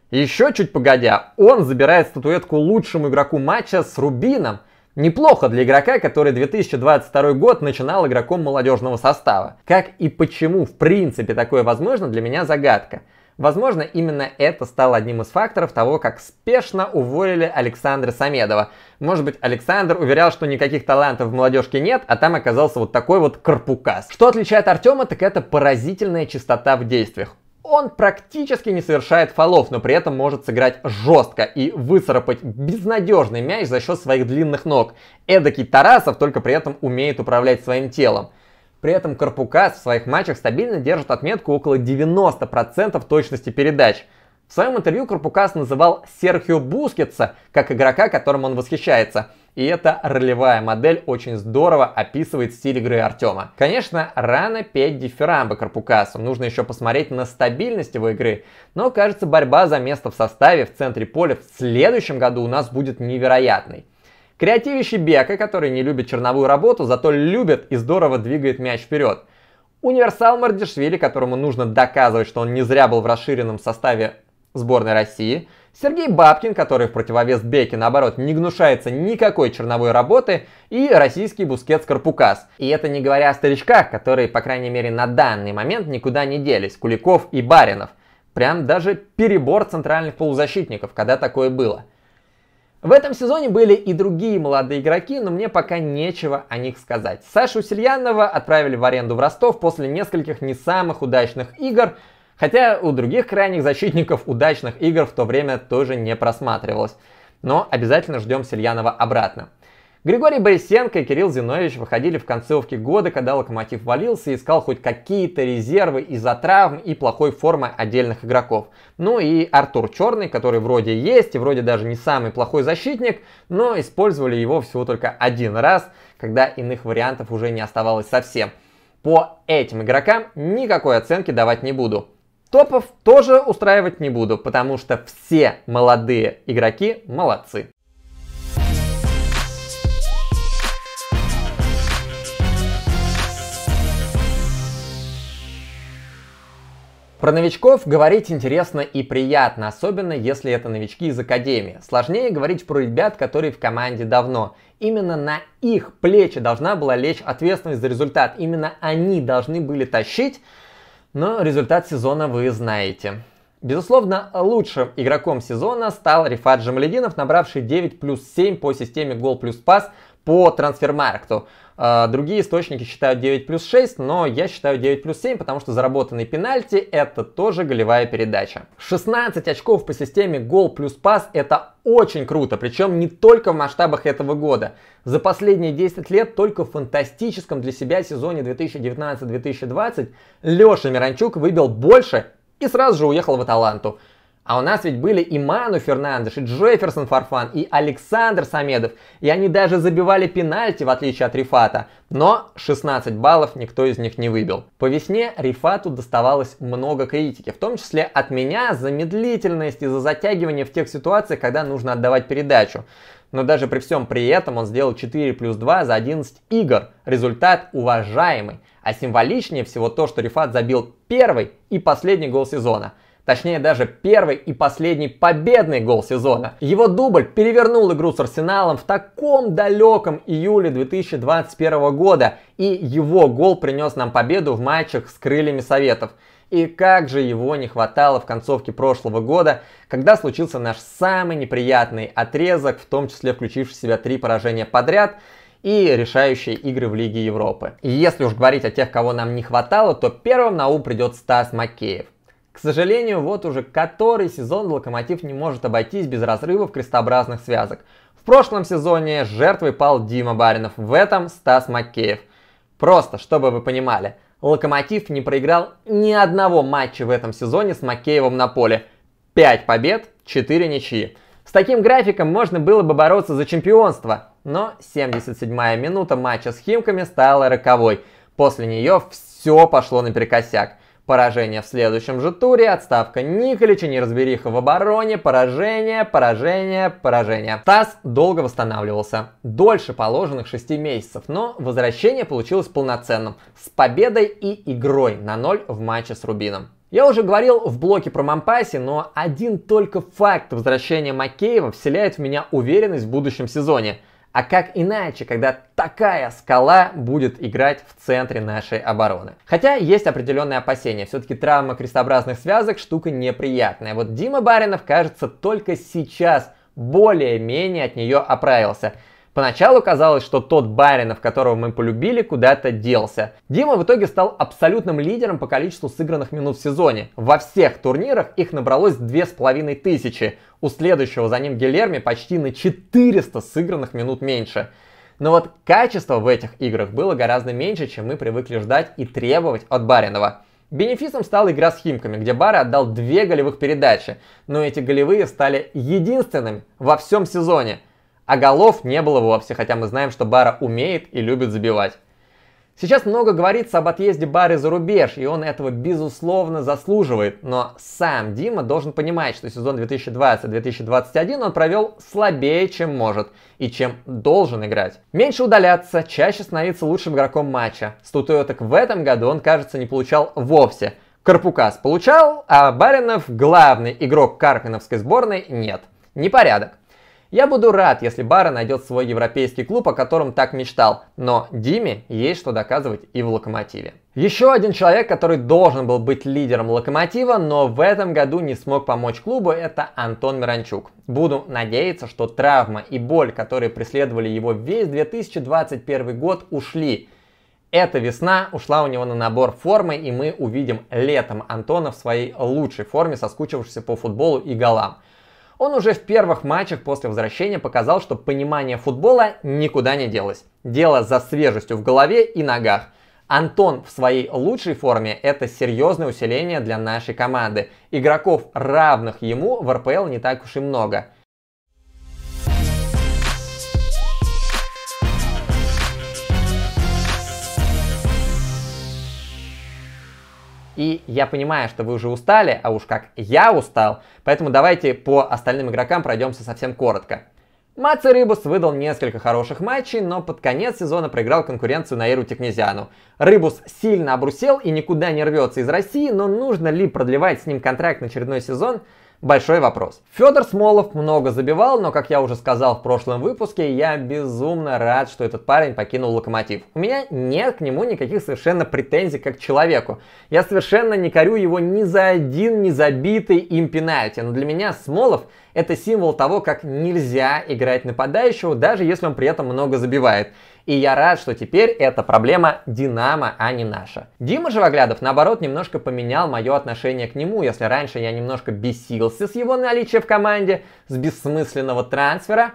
Еще чуть погодя, он забирает статуэтку лучшему игроку матча с Рубином – Неплохо для игрока, который 2022 год начинал игроком молодежного состава. Как и почему в принципе такое возможно, для меня загадка. Возможно, именно это стало одним из факторов того, как спешно уволили Александра Самедова. Может быть, Александр уверял, что никаких талантов в молодежке нет, а там оказался вот такой вот карпукас. Что отличает Артема, так это поразительная чистота в действиях. Он практически не совершает фолов, но при этом может сыграть жестко и выцарапать безнадежный мяч за счет своих длинных ног. Эдакий Тарасов только при этом умеет управлять своим телом. При этом Карпукас в своих матчах стабильно держит отметку около 90% точности передач – в своем интервью Карпукас называл Серхио Бускетса как игрока, которым он восхищается. И эта ролевая модель очень здорово описывает стиль игры Артема. Конечно, рано петь дифирамбы Карпукасу, нужно еще посмотреть на стабильность его игры. Но кажется, борьба за место в составе в центре поля в следующем году у нас будет невероятной. Креативящий Бека, который не любит черновую работу, зато любит и здорово двигает мяч вперед. Универсал Марадишвили, которому нужно доказывать, что он не зря был в расширенном составе сборной России, Сергей Бабкин, который в противовес Беке, наоборот, не гнушается никакой черновой работы, и российский Бускетс Карпукас. И это не говоря о старичках, которые, по крайней мере, на данный момент никуда не делись, Куликов и Баринов. Прям даже перебор центральных полузащитников, когда такое было. В этом сезоне были и другие молодые игроки, но мне пока нечего о них сказать. Сашу Сельянова отправили в аренду в Ростов после нескольких не самых удачных игр, Хотя у других крайних защитников удачных игр в то время тоже не просматривалось. Но обязательно ждем Сельянова обратно. Григорий Борисенко и Кирилл Зинович выходили в концовке года, когда Локомотив валился и искал хоть какие-то резервы из-за травм и плохой формы отдельных игроков. Ну и Артур Черный, который вроде есть и вроде даже не самый плохой защитник, но использовали его всего только один раз, когда иных вариантов уже не оставалось совсем. По этим игрокам никакой оценки давать не буду. Топов тоже устраивать не буду, потому что все молодые игроки молодцы. Про новичков говорить интересно и приятно, особенно если это новички из академии. Сложнее говорить про ребят, которые в команде давно. Именно на их плечи должна была лечь ответственность за результат. Именно они должны были тащить но результат сезона вы знаете. Безусловно, лучшим игроком сезона стал Рифат Джамалединов, набравший 9 плюс 7 по системе гол плюс пас по трансфермаркту. А, другие источники считают 9 плюс 6, но я считаю 9 плюс 7, потому что заработанный пенальти это тоже голевая передача. 16 очков по системе гол плюс пас это очень круто, причем не только в масштабах этого года. За последние 10 лет только в фантастическом для себя сезоне 2019-2020 Леша Миранчук выбил больше и сразу же уехал в Аталанту. А у нас ведь были и Ману Фернандеш, и Джефферсон Фарфан, и Александр Самедов. И они даже забивали пенальти, в отличие от Рифата. Но 16 баллов никто из них не выбил. По весне Рифату доставалось много критики, в том числе от меня за медлительность и за затягивание в тех ситуациях, когда нужно отдавать передачу. Но даже при всем при этом он сделал 4 плюс 2 за 11 игр. Результат уважаемый. А символичнее всего то, что Рифат забил первый и последний гол сезона – Точнее, даже первый и последний победный гол сезона. Его дубль перевернул игру с Арсеналом в таком далеком июле 2021 года. И его гол принес нам победу в матчах с крыльями Советов. И как же его не хватало в концовке прошлого года, когда случился наш самый неприятный отрезок, в том числе включивший в себя три поражения подряд, и решающие игры в Лиге Европы. И если уж говорить о тех, кого нам не хватало, то первым на ум придет Стас Макеев. К сожалению, вот уже который сезон Локомотив не может обойтись без разрывов крестообразных связок. В прошлом сезоне жертвой пал Дима Баринов, в этом Стас Макеев. Просто, чтобы вы понимали, Локомотив не проиграл ни одного матча в этом сезоне с Макеевым на поле. 5 побед, 4 ничьи. С таким графиком можно было бы бороться за чемпионство, но 77-я минута матча с Химками стала роковой. После нее все пошло наперекосяк. Поражение в следующем же туре, отставка Николича, неразбериха в обороне, поражение, поражение, поражение. ТАСС долго восстанавливался, дольше положенных 6 месяцев, но возвращение получилось полноценным, с победой и игрой на 0 в матче с Рубином. Я уже говорил в блоке про Мампаси, но один только факт возвращения Макеева вселяет в меня уверенность в будущем сезоне – а как иначе, когда такая скала будет играть в центре нашей обороны? Хотя есть определенные опасения. Все-таки травма крестообразных связок штука неприятная. Вот Дима Баринов, кажется, только сейчас более-менее от нее оправился. Поначалу казалось, что тот Баринов, которого мы полюбили, куда-то делся. Дима в итоге стал абсолютным лидером по количеству сыгранных минут в сезоне. Во всех турнирах их набралось две с половиной тысячи. У следующего за ним Гелерми почти на 400 сыгранных минут меньше. Но вот качество в этих играх было гораздо меньше, чем мы привыкли ждать и требовать от Баринова. Бенефисом стала игра с Химками, где Бара отдал две голевых передачи, но эти голевые стали единственными во всем сезоне – а голов не было вовсе, хотя мы знаем, что Бара умеет и любит забивать. Сейчас много говорится об отъезде Бары за рубеж, и он этого безусловно заслуживает, но сам Дима должен понимать, что сезон 2020-2021 он провел слабее, чем может и чем должен играть. Меньше удаляться, чаще становиться лучшим игроком матча. Статуэток в этом году он, кажется, не получал вовсе. Карпукас получал, а Баринов, главный игрок Карпиновской сборной, нет. Непорядок. Я буду рад, если Бара найдет свой европейский клуб, о котором так мечтал, но Диме есть что доказывать и в Локомотиве. Еще один человек, который должен был быть лидером Локомотива, но в этом году не смог помочь клубу, это Антон Миранчук. Буду надеяться, что травма и боль, которые преследовали его весь 2021 год, ушли. Эта весна ушла у него на набор формы, и мы увидим летом Антона в своей лучшей форме, соскучившись по футболу и голам. Он уже в первых матчах после возвращения показал, что понимание футбола никуда не делось. Дело за свежестью в голове и ногах. Антон в своей лучшей форме – это серьезное усиление для нашей команды. Игроков, равных ему, в РПЛ не так уж и много. И я понимаю, что вы уже устали, а уж как я устал, поэтому давайте по остальным игрокам пройдемся совсем коротко. Маца Рыбус выдал несколько хороших матчей, но под конец сезона проиграл конкуренцию на Иру Технезиану. Рыбус сильно обрусел и никуда не рвется из России, но нужно ли продлевать с ним контракт на очередной сезон – Большой вопрос. Федор Смолов много забивал, но, как я уже сказал в прошлом выпуске, я безумно рад, что этот парень покинул Локомотив. У меня нет к нему никаких совершенно претензий как к человеку. Я совершенно не корю его ни за один незабитый им пенальти, но для меня Смолов это символ того, как нельзя играть нападающего, даже если он при этом много забивает. И я рад, что теперь эта проблема Динамо, а не наша. Дима Живоглядов, наоборот, немножко поменял мое отношение к нему. Если раньше я немножко бесился с его наличия в команде, с бессмысленного трансфера,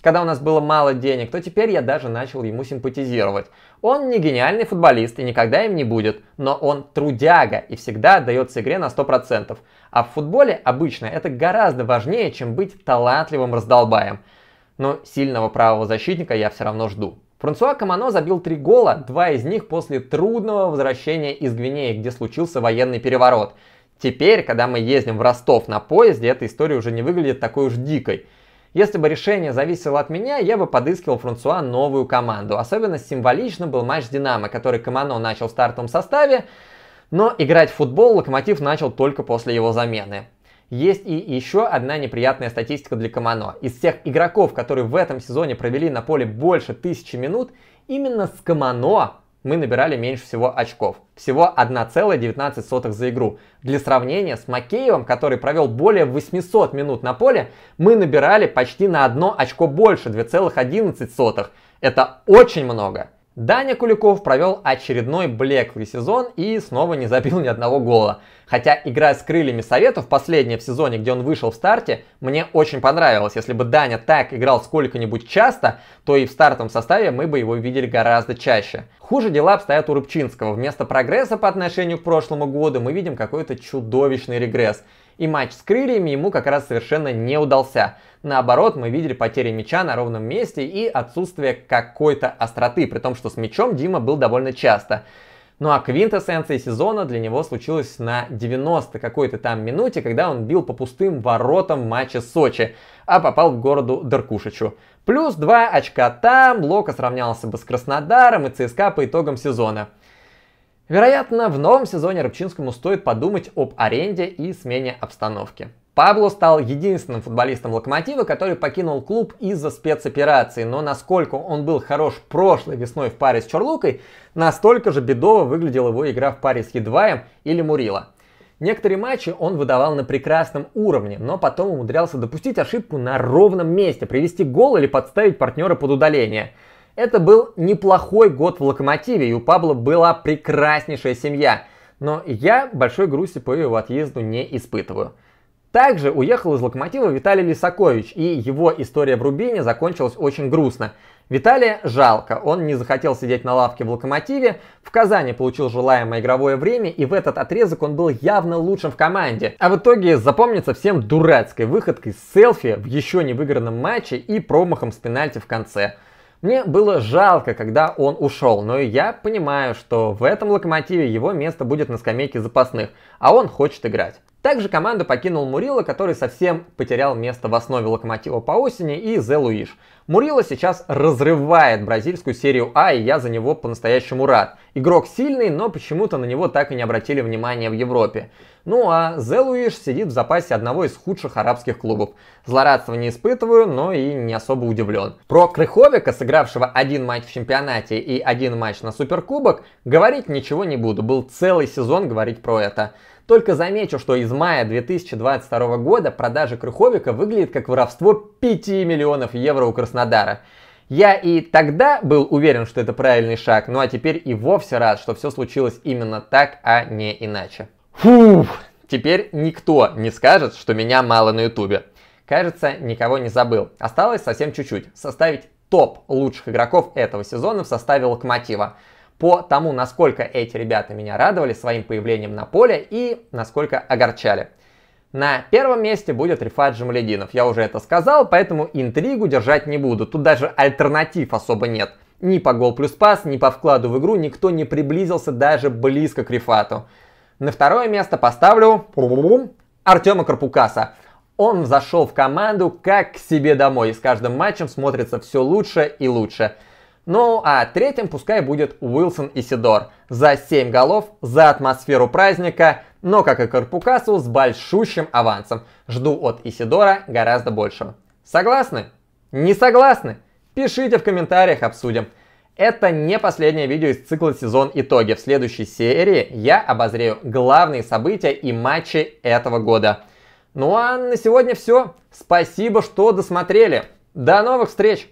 когда у нас было мало денег, то теперь я даже начал ему симпатизировать. Он не гениальный футболист и никогда им не будет, но он трудяга и всегда отдается игре на 100%. А в футболе обычно это гораздо важнее, чем быть талантливым раздолбаем. Но сильного правого защитника я все равно жду. Франсуа Камано забил три гола, два из них после трудного возвращения из Гвинеи, где случился военный переворот. Теперь, когда мы ездим в Ростов на поезде, эта история уже не выглядит такой уж дикой. Если бы решение зависело от меня, я бы подыскивал Франсуа новую команду. Особенно символично был матч Динамо, который Камано начал в стартовом составе, но играть в футбол Локомотив начал только после его замены. Есть и еще одна неприятная статистика для Камано. Из всех игроков, которые в этом сезоне провели на поле больше тысячи минут, именно с Камано мы набирали меньше всего очков. Всего 1,19 за игру. Для сравнения с Макеевым, который провел более 800 минут на поле, мы набирали почти на одно очко больше, 2,11. Это очень много. Даня Куликов провел очередной блеклый сезон и снова не забил ни одного гола. Хотя игра с крыльями Советов, последняя в сезоне, где он вышел в старте, мне очень понравилась. Если бы Даня так играл сколько-нибудь часто, то и в стартовом составе мы бы его видели гораздо чаще. Хуже дела обстоят у Рыбчинского. Вместо прогресса по отношению к прошлому году мы видим какой-то чудовищный регресс. И матч с крыльями ему как раз совершенно не удался. Наоборот, мы видели потери мяча на ровном месте и отсутствие какой-то остроты, при том, что с мячом Дима был довольно часто. Ну а квинтэссенция сезона для него случилась на 90 какой-то там минуте, когда он бил по пустым воротам матча Сочи, а попал в городу Даркушичу. Плюс 2 очка там, Лока сравнялся бы с Краснодаром и ЦСКА по итогам сезона. Вероятно, в новом сезоне Рыбчинскому стоит подумать об аренде и смене обстановки. Пабло стал единственным футболистом Локомотива, который покинул клуб из-за спецоперации, но насколько он был хорош прошлой весной в паре с Чорлукой, настолько же бедово выглядела его игра в паре с Едваем или Мурила. Некоторые матчи он выдавал на прекрасном уровне, но потом умудрялся допустить ошибку на ровном месте, привести гол или подставить партнера под удаление – это был неплохой год в Локомотиве, и у Пабло была прекраснейшая семья. Но я большой грусти по его отъезду не испытываю. Также уехал из Локомотива Виталий Лисакович, и его история в Рубине закончилась очень грустно. Виталия жалко, он не захотел сидеть на лавке в Локомотиве, в Казани получил желаемое игровое время, и в этот отрезок он был явно лучшим в команде. А в итоге запомнится всем дурацкой выходкой селфи в еще не выигранном матче и промахом с пенальти в конце. Мне было жалко, когда он ушел, но я понимаю, что в этом локомотиве его место будет на скамейке запасных, а он хочет играть. Также команду покинул Мурила, который совсем потерял место в основе Локомотива по осени, и Зе Луиш. Мурила сейчас разрывает бразильскую серию А, и я за него по-настоящему рад. Игрок сильный, но почему-то на него так и не обратили внимания в Европе. Ну а Зе Луиш сидит в запасе одного из худших арабских клубов. Злорадства не испытываю, но и не особо удивлен. Про Крыховика, сыгравшего один матч в чемпионате и один матч на Суперкубок, говорить ничего не буду. Был целый сезон говорить про это. Только замечу, что из мая 2022 года продажа Крыховика выглядит как воровство 5 миллионов евро у Краснодара. Я и тогда был уверен, что это правильный шаг, ну а теперь и вовсе рад, что все случилось именно так, а не иначе. Фух, теперь никто не скажет, что меня мало на ютубе. Кажется, никого не забыл. Осталось совсем чуть-чуть. Составить топ лучших игроков этого сезона в составе Локомотива по тому, насколько эти ребята меня радовали своим появлением на поле и насколько огорчали. На первом месте будет Рифат Джамалединов. Я уже это сказал, поэтому интригу держать не буду. Тут даже альтернатив особо нет. Ни по гол плюс пас, ни по вкладу в игру никто не приблизился даже близко к Рифату. На второе место поставлю Артема Карпукаса. Он зашел в команду как к себе домой, и с каждым матчем смотрится все лучше и лучше. Ну а третьим пускай будет Уилсон и Сидор. За 7 голов, за атмосферу праздника, но как и Карпукасу с большущим авансом. Жду от Исидора гораздо большего. Согласны? Не согласны? Пишите в комментариях, обсудим. Это не последнее видео из цикла сезон итоги. В следующей серии я обозрею главные события и матчи этого года. Ну а на сегодня все. Спасибо, что досмотрели. До новых встреч!